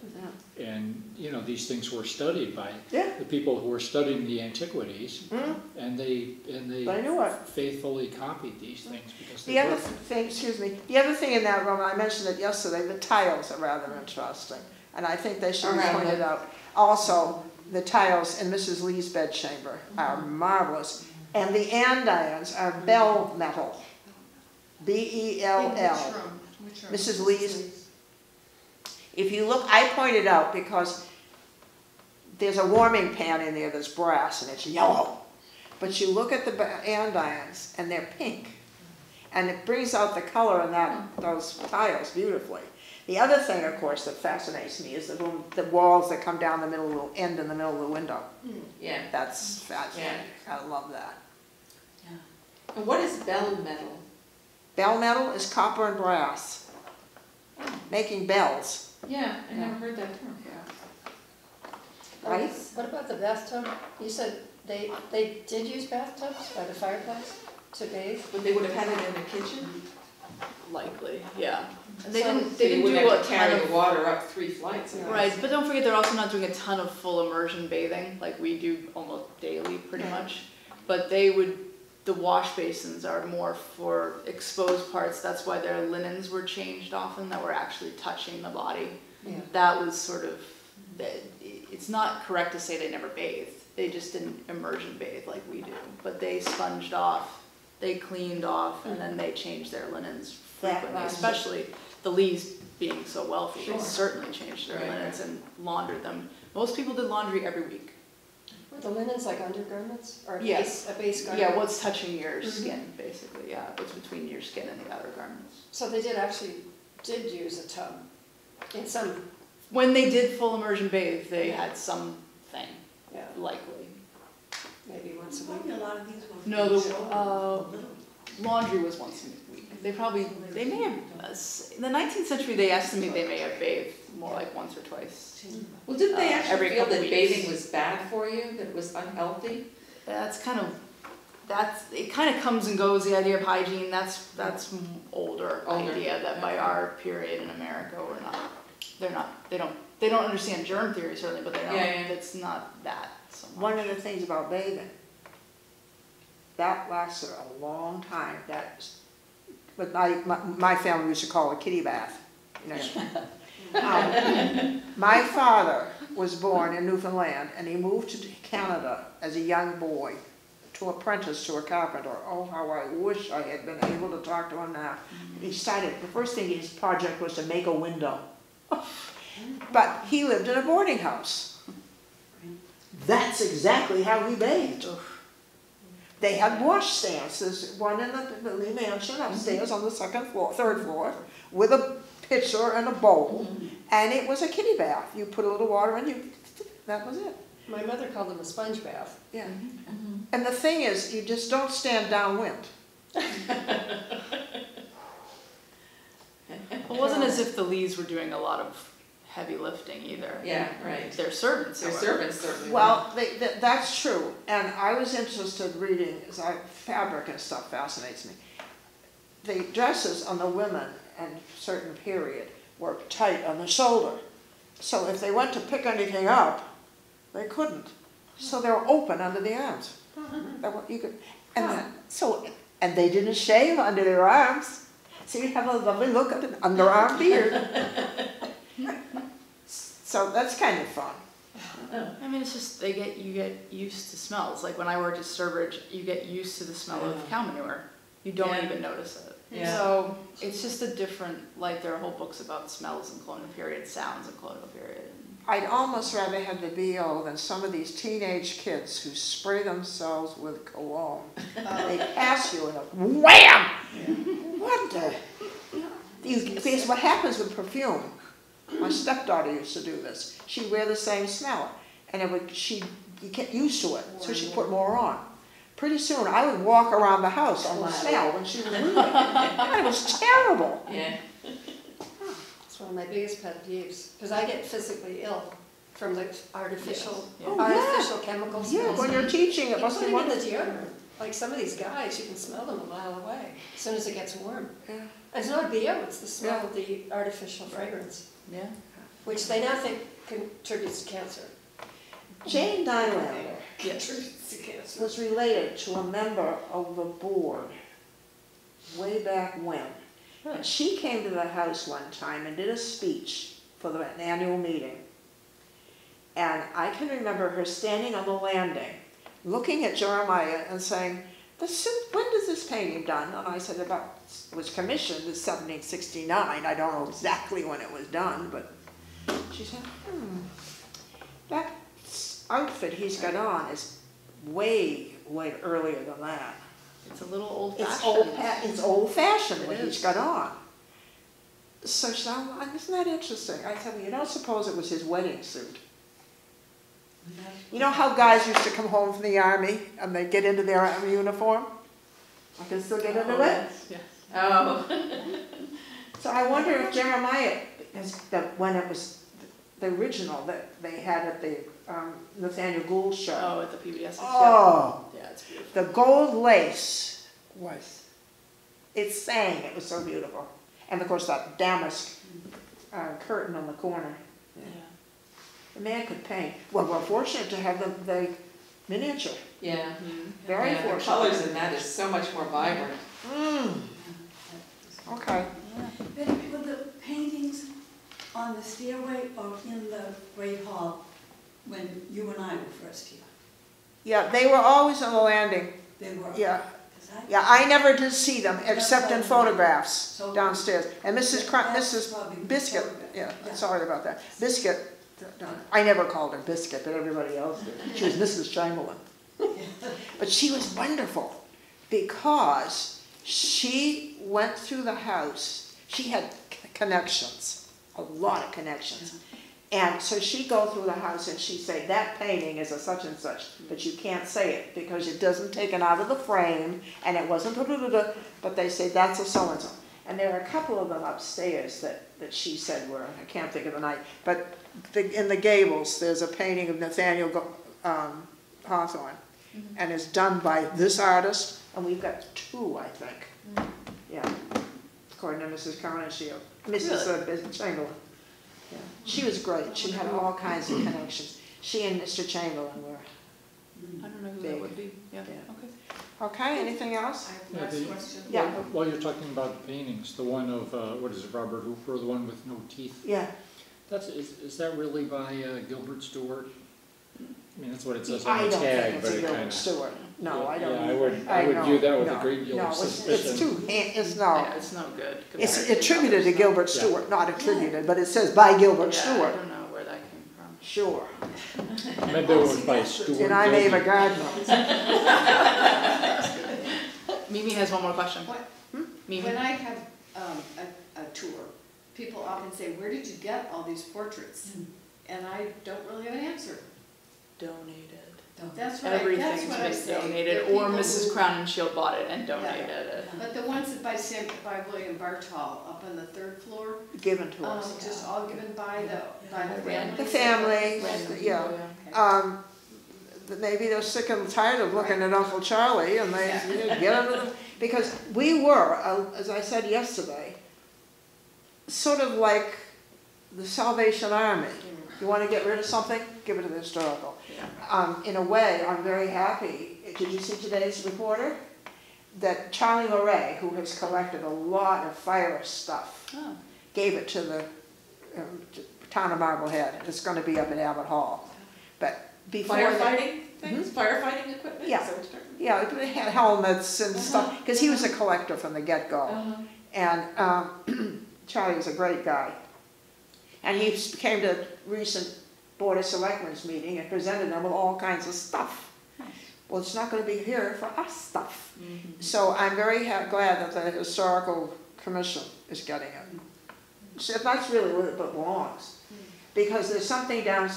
Yeah. And, you know, these things were studied by Yeah. the people who were studying the antiquities, Mm, and they, and I they knew it. faithfully copied these things because they The other worked. thing, excuse me, the other thing in that room, I mentioned it yesterday, the tiles are rather interesting. and I think they should be Around pointed the- out. Also, the tiles in Mrs. Lee's bedchamber are marvelous, and the andirons are bell metal. B E L In L. Which room? Which room? Mrs. Lee's. If you look, I pointed out because there's a warming pan in there that's brass and it's yellow. But you look at the andirons and they're pink. And it brings out the color in that, those tiles beautifully. The other thing, of course, that fascinates me is the, the walls that come down the middle, little end in the middle of the window. Hmm, yeah. That's fascinating. I love that. And what is bell metal? Bell metal is copper and brass, hmm. making bells. Yeah, I never heard that term. yeah. Right. What about the bathtub? You said they, they did use bathtubs by the fireplace to bathe? But they would have had it in the kitchen? Likely, yeah. And they So- didn't, So they you didn't wouldn't do a have to carry ton the of, water up three flights. I guess. right, but don't forget, they're also not doing a ton of full immersion bathing, like we do almost daily, pretty Right. much. But they would, the wash basins are more for exposed parts, that's why their linens were changed often, that were actually touching the body. Yeah. That was sort of, it's not correct to say they never bathed, they just didn't immersion bathe like we do. But they sponged off, they cleaned off, and then they changed their linens frequently, especially the Lees being so wealthy, they certainly changed their Right, linens and laundered them. Most people did laundry every week. Were the linens like undergarments or a Yes. base, a base garment? Yeah, what's touching your Mhm. skin, basically, yeah, what's between your skin and the outer garments. So they did actually, did use a tub in some, When they did full immersion bathe, they had something, yeah, likely. maybe once a week. Probably a lot of these were. No, the, uh, laundry was once a week. They probably, they may have, uh, in the nineteenth century, they estimate they may have bathed more like once or twice. Well, didn't they Uh, actually every feel couple that weeks. bathing was bad for you, that it was unhealthy? That's kind of, that's, it kind of comes and goes, the idea of hygiene, that's, that's m- older Older, idea that by okay. our period in America, we're not, they're not, they don't, they don't understand germ theory certainly, but they don't, Yeah, yeah. it's not that so much. One of the things about bathing, that lasted a long time, that's, but my, my, my family used to call it kitty bath, you know. Um, My father was born in Newfoundland, and he moved to Canada as a young boy to apprentice to a carpenter. Oh, how I wish I had been able to talk to him now. He started, the first thing his project was to make a window. But he lived in a boarding house. That's exactly how he bathed. They had washstands, there's one in the, the Lee Mansion upstairs on the second floor, third floor, with a pitcher and a bowl, and it was a kitty bath. You put a little water in, you, that was it. My mother called them a sponge bath. Yeah. Mm-hmm. And the thing is, you just don't stand downwind. It wasn't as if the Lees were doing a lot of heavy lifting either. Yeah, right. Their servants, Their however. servants certainly. Well, they, that, that's true, and I was interested reading, as I, fabric and stuff fascinates me. The dresses on the women in a certain period were tight on the shoulder. So if they went to pick anything up, they couldn't. So they were open under the arms. That wa- you could, and then, so, and they didn't shave under their arms. So you have a lovely look at an underarm beard. So that's kind of fun. I mean, it's just, they get, you get used to smells, like when I worked at Sturbridge, you get used to the smell of cow manure. You don't Yeah. even notice it. Yeah. So, it's just a different, like, there are whole books about smells in colonial period, sounds in colonial period. I'd almost rather have the BO than some of these teenage kids who spray themselves with cologne. They pass you and a wham! What the? You, because what happens with perfume, my stepdaughter used to do this. She'd wear the same smell, and it would, she, you get used to it, so she put more on. Pretty soon, I would walk around the house on the smell when she was leaving. And it was terrible. Yeah, It's one of my biggest pet peeves, because I get physically ill from the artificial, Yes. Oh, yeah. artificial chemical Yeah, smells. when you're teaching, it must be Including in the wonderful. deodorant. Like some of these guys, you can smell them a mile away, as soon as it gets warm. Yeah. It's not BO, it's the smell of the artificial fragrance, Yeah. which they now think contributes to cancer. Jane Nylander Yes. Contributes to cancer. was related to a member of the board way back when. And she came to the house one time and did a speech. for the an annual meeting. And I can remember her standing on the landing, looking at Jeremiah and saying, this, when does this painting done? And I said, about, was commissioned in seventeen sixty-nine, I don't know exactly when it was done, but she said, hmm, that outfit he's got on is way, way earlier than that. It's a little old fashioned. It's old, it's old fashioned It what he's is. got on. So she said, "Oh, isn't that interesting? I said, well, you don't suppose it was his wedding suit? You know how guys used to come home from the army and they get into their army uniform? I can still get into Oh, it. yes, yes. Oh, So I wonder if Jeremiah, is that when it was the original that they had at the um, Nathaniel Gould show. Oh, at the PBS. yeah. Oh, Yeah, it's beautiful. the gold lace was, it sang, it was so beautiful. And of course, that damask uh, curtain on the corner. Yeah. The man could paint. Well, we're fortunate to have the, the miniature, yeah. Mhm. very Yeah, the fortunate. colors in that is so much more vibrant. Mm, okay. Bette, were the paintings on the stairway or in the Great Hall when you and I were first here? Yeah, they were always on the landing, They were? yeah. 'Cause I- Yeah, I never did see them except in photographs So- downstairs. And Mrs. Cr- That's Mrs. probably Biscuit, photograph. yeah, Yeah. sorry about that. Biscuit, I never called her Biscuit, but everybody else did. She was Mrs. Chamberlain. But she was wonderful because she went through the house. She had connections, a lot of connections. And so she'd go through the house and she'd say, that painting is a such and such, but you can't say it because it doesn't take it out of the frame and it wasn't, but they say, that's a so-and-so. And there are a couple of them upstairs that, that she said were, I can't think of the night, but the, in the gables, there's a painting of Nathaniel um, Hawthorne. And it's done by this artist, and we've got two, I think. Yeah, according to Mrs. Crowninshield, Mrs. uh, Bis- Chamberlain. Yeah. She was great, she had all kinds of connections. She and Mr. Chamberlain were, I don't know who that would be. Yeah. Yeah. Okay. okay, anything else? I have Yeah, the- question. Yeah. While- While you're talking about the paintings, the one of, uh, what is it, Robert Hooper, the one with no teeth, Yeah, that's, is, is that really by uh, Gilbert Stuart? I mean, that's what it says I on the don't think tag, it's but a it Gilbert kind of. Stuart, no, I don't. Yeah, I would, I would know, view that with a great deal of No, it's, suspicion. it's too, it's no, Yeah, it's no good. it's attributed to others. Gilbert Yeah. Not attributed, but it says by Gilbert Yeah, I Stuart, don't know where that came from. Sure. Maybe it was by Stuart. And I'm Ava Gilby. Gardner. Mimi has one more question. What- Mimi? When I have um, a, a tour, people often say, where did you get all these portraits? And I don't really have an answer. Donated. That's what I, that's what I been say. There donated, are or people Mrs. who- Crowninshield bought it and donated it. But the ones that by Sam, by William Bartoll up on the third floor, given to um, us. just all given by the, by the family. The family, Random yeah. people, Um, th- maybe they're sick and tired of looking at Uncle Charlie and they Yeah. get under them. Because we were, uh, as I said yesterday, sort of like the Salvation Army. You want to get rid of something, give it to the historical. Yeah. Um, in a way, I'm very happy, did you see today's reporter? That Charlie Murray, who has collected a lot of fire stuff, Oh, gave it to the um, to town of Marblehead. It's gonna be up at Abbott Hall. But before. Firefighting things, firefighting equipment? Yeah. that what you're talking Yeah, they had helmets and stuff, because he was a collector from the get-go. Uh-huh. And um, Charlie was a great guy. And he came to recent Board of Selectmen's meeting and presented them with all kinds of stuff. Well, it's not gonna be here for us stuff. mhm. So I'm very ha- glad that the Historical Commission is getting it. So that's really where it belongs. Because there's something down,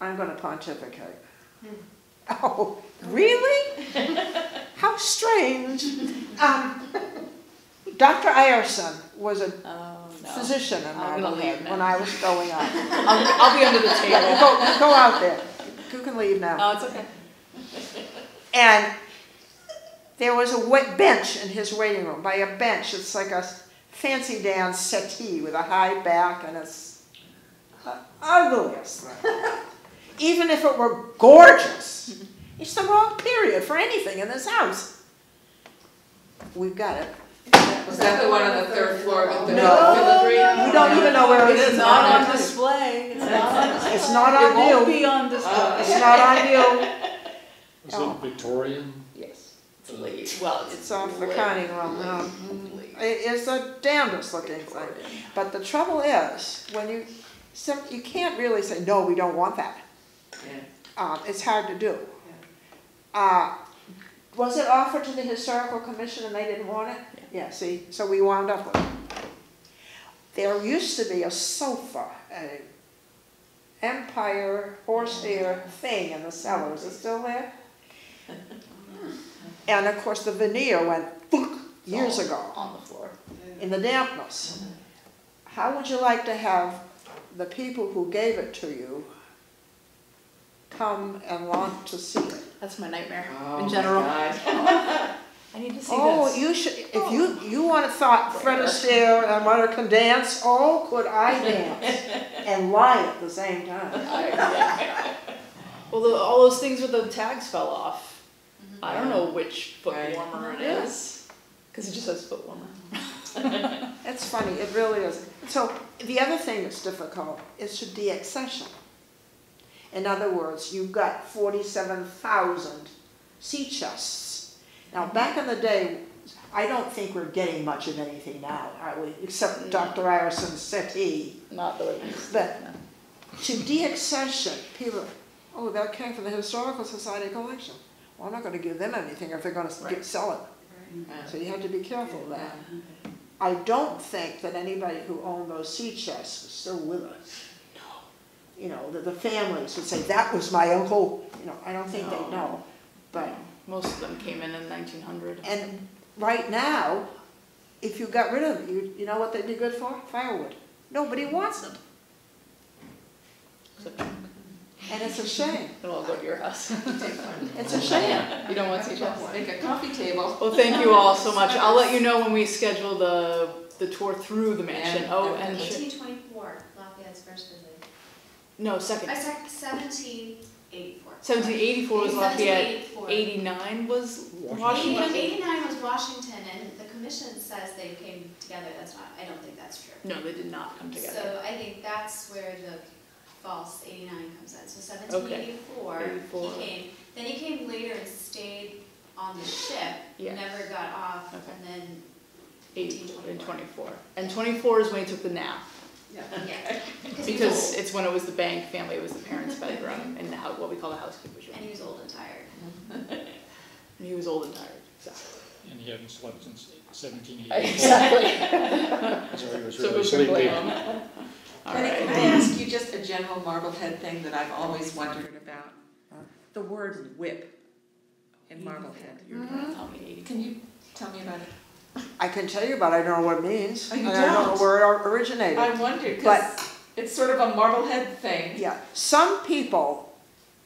I'm gonna pontificate. Oh, really? How strange. Um, Dr. Ireson was a no. Physician in I'm gonna leave Marblehead now. when I was growing up. I'll, I'll be under the table. Go, go out there. You can leave now. Oh, it's okay. And there was a wet bench in his waiting room. By a bench, it's like a fancy dance settee with a high back and it's the ugliest. Even if it were gorgeous, it's the wrong period for anything in this house. We've got it. Was that the one on the third floor with the No. filigree? We don't even know where it It's not on display, it's not on display. It's not on It won't you. be on display. It's not on you. Was it Victorian? Yes, it's late, well, it's It's off the late. counting room now. It is a damnedest looking thing. But the trouble is, when you, some, you can't really say, no, we don't want that. Yeah. Um, it's hard to do. Uh, was it offered to the historical commission and they didn't want it? Yeah, see, so we wound up with it. There used to be a sofa, a empire horsehair thing in the cellar, is it still there? And of course, the veneer went years oh, ago On the floor. in the dampness. How would you like to have the people who gave it to you come and want to see it? That's my nightmare, Oh in my general. God. I need to see Oh, this. you should, if oh. you, you want to thought Fred Astaire and Mother can dance, oh, could I dance? And lie at the same time. Well, the, all those things with the tags fell off. Mm-hmm. I don't know which foot Right. warmer it Yeah. is, cause it just says foot warmer. It's funny, it really is. So the other thing that's difficult is to deaccession. In other words, you've got forty-seven thousand sea chests. Now, mm-hmm. back in the day, I don't think we're getting much of anything now, are we? Except No. Dr. Iverson's settee. Not the way we used to. But- To deaccession, people, oh, that came from the Historical Society collection. Well, I'm not gonna give them anything if they're Right. get, sell it. So you have to be careful of that. I don't think that anybody who owned those sea chests is still with us. You know, that the families would say, that was my uncle, you know, I don't think they know. But, Most of them came in in nineteen hundred. and right now, if you got rid of them, you, you know what they'd be good for? Firewood. Nobody wants them, and it's a shame. It'll all go to your house. It's a shame. You don't want to see us. Make a coffee table. Well, thank you all so much. I'll let you know when we schedule the, the tour through the mansion. Yeah. Oh, and, sh- Eighteen twenty-four, Lafayette's first visit. no, second. I said seventeen eighty-four. Seventeen eighty-four was Lafayette, 1784. eighty-nine was Washington? Eighty-nine was Washington, and the commission says they came together, that's not, I don't think that's true. No, they did not come together. So I think that's where the false eighty-nine comes in, so seventeen eighty-four, 84. he came, then he came later and stayed on the ship, Yeah. never got off, Okay. and then, Eight and twenty-four. And twenty-four is when he took the nap. Yeah. Because it's when it was the bank family, it was the parents' bedroom and the house, what we call the housekeeper's room. And room. he was old and tired. And he was old and tired, exactly. And he hadn't slept since seventeen eighty-four, Exactly. so he was So really who can sleepy. blame him? All Bette, can I ask you just a general Marblehead thing that I've always wondered about? The word whip in Marblehead. You're gonna tell me. Can you tell me about it? I can tell you, but I don't know what it means. Oh, And I don't know don't? where it originated. I wondered, But- because it's sort of a Marblehead thing. Yeah, some people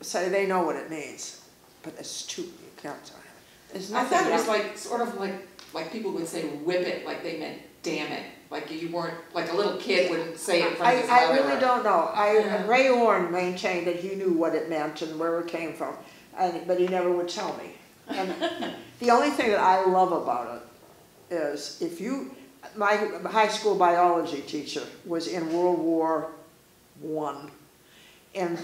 say they know what it means, but it's too, you can't tell. There's I thought it was like, sort of like, like people would say whip it, like they meant damn it. Like you weren't, like a little kid wouldn't say it in front I, of his mother. I really don't know. I, Yeah. Ray Orn maintained that he knew what it meant and where it came from, and, but he never would tell me. And the only thing that I love about it is if you, my high school biology teacher was in World War One in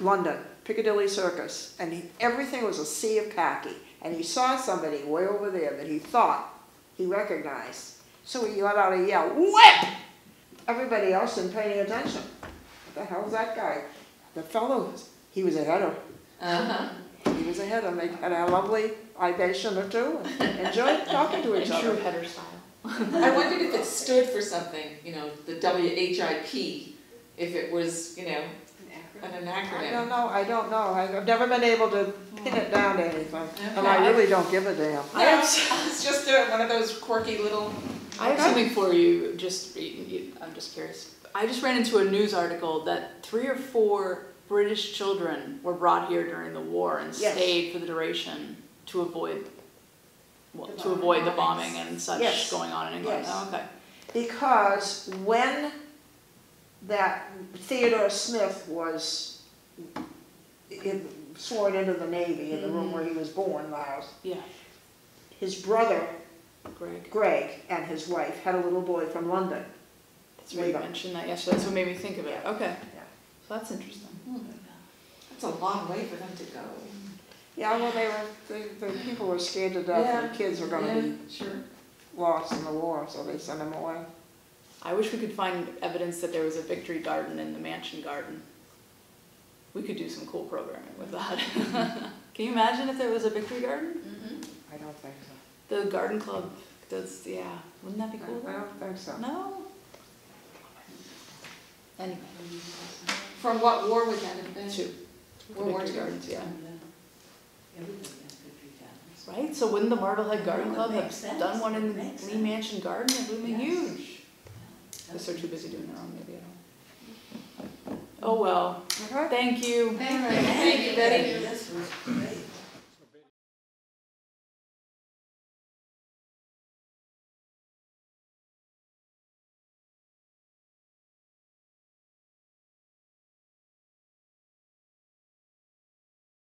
London, Piccadilly Circus, and he, everything was a sea of khaki. And he saw somebody way over there that he thought he recognized. So he let out a yell, whip! Everybody else didn't pay any attention. What the hell's that guy? The fellow, he was a header. Uh-huh. He was a header. They had a lovely libation or two and enjoyed talking to In each true header style. I wondered if it stood for something, you know, the WHIP, if it was, you know, an I acronym. don't know, I don't know. I've never been able to pin it down to anything. And I really don't give a damn. I have, it's just uh, one of those quirky little, I have something for you, just, you- you- I'm just curious. I just ran into a news article that three or four British children were brought here during the war and Yes. stayed for the duration to avoid, well, The to bombing. avoid the bombing and such Yes. going on in England. Yes. Oh, okay. Because when that Theodore Smith was in- sworn into the Navy in the room where he mm-hmm. was born, house, Yeah. his brother Greg. Greg and his wife had a little boy from London. That's right, you mentioned that yesterday, that's what made me think of it, Yeah. okay. Yeah. So that's interesting. That's a long way for them to go. Yeah, well, they were, the, the people were scared to death, the kids were gonna be Sure. lost in the war, so they sent them away. I wish we could find evidence that there was a victory garden in the mansion garden. We could do some cool programming with that. Can you imagine if there was a victory garden? Mhm. I don't think so. The garden club does, yeah, wouldn't that be cool? I I don't think so. No? Anyway, From what war would that have been? two. World War Victory gardens, yeah. Everybody has victory gardens. Right, so wouldn't the Marblehead Garden Club have sense. done one in the Lee. Mansion Garden? It would be Yes. huge. Guess they're too busy doing their own, maybe, I don't. Oh, well, thank you. Thank you. Thank you, Bette.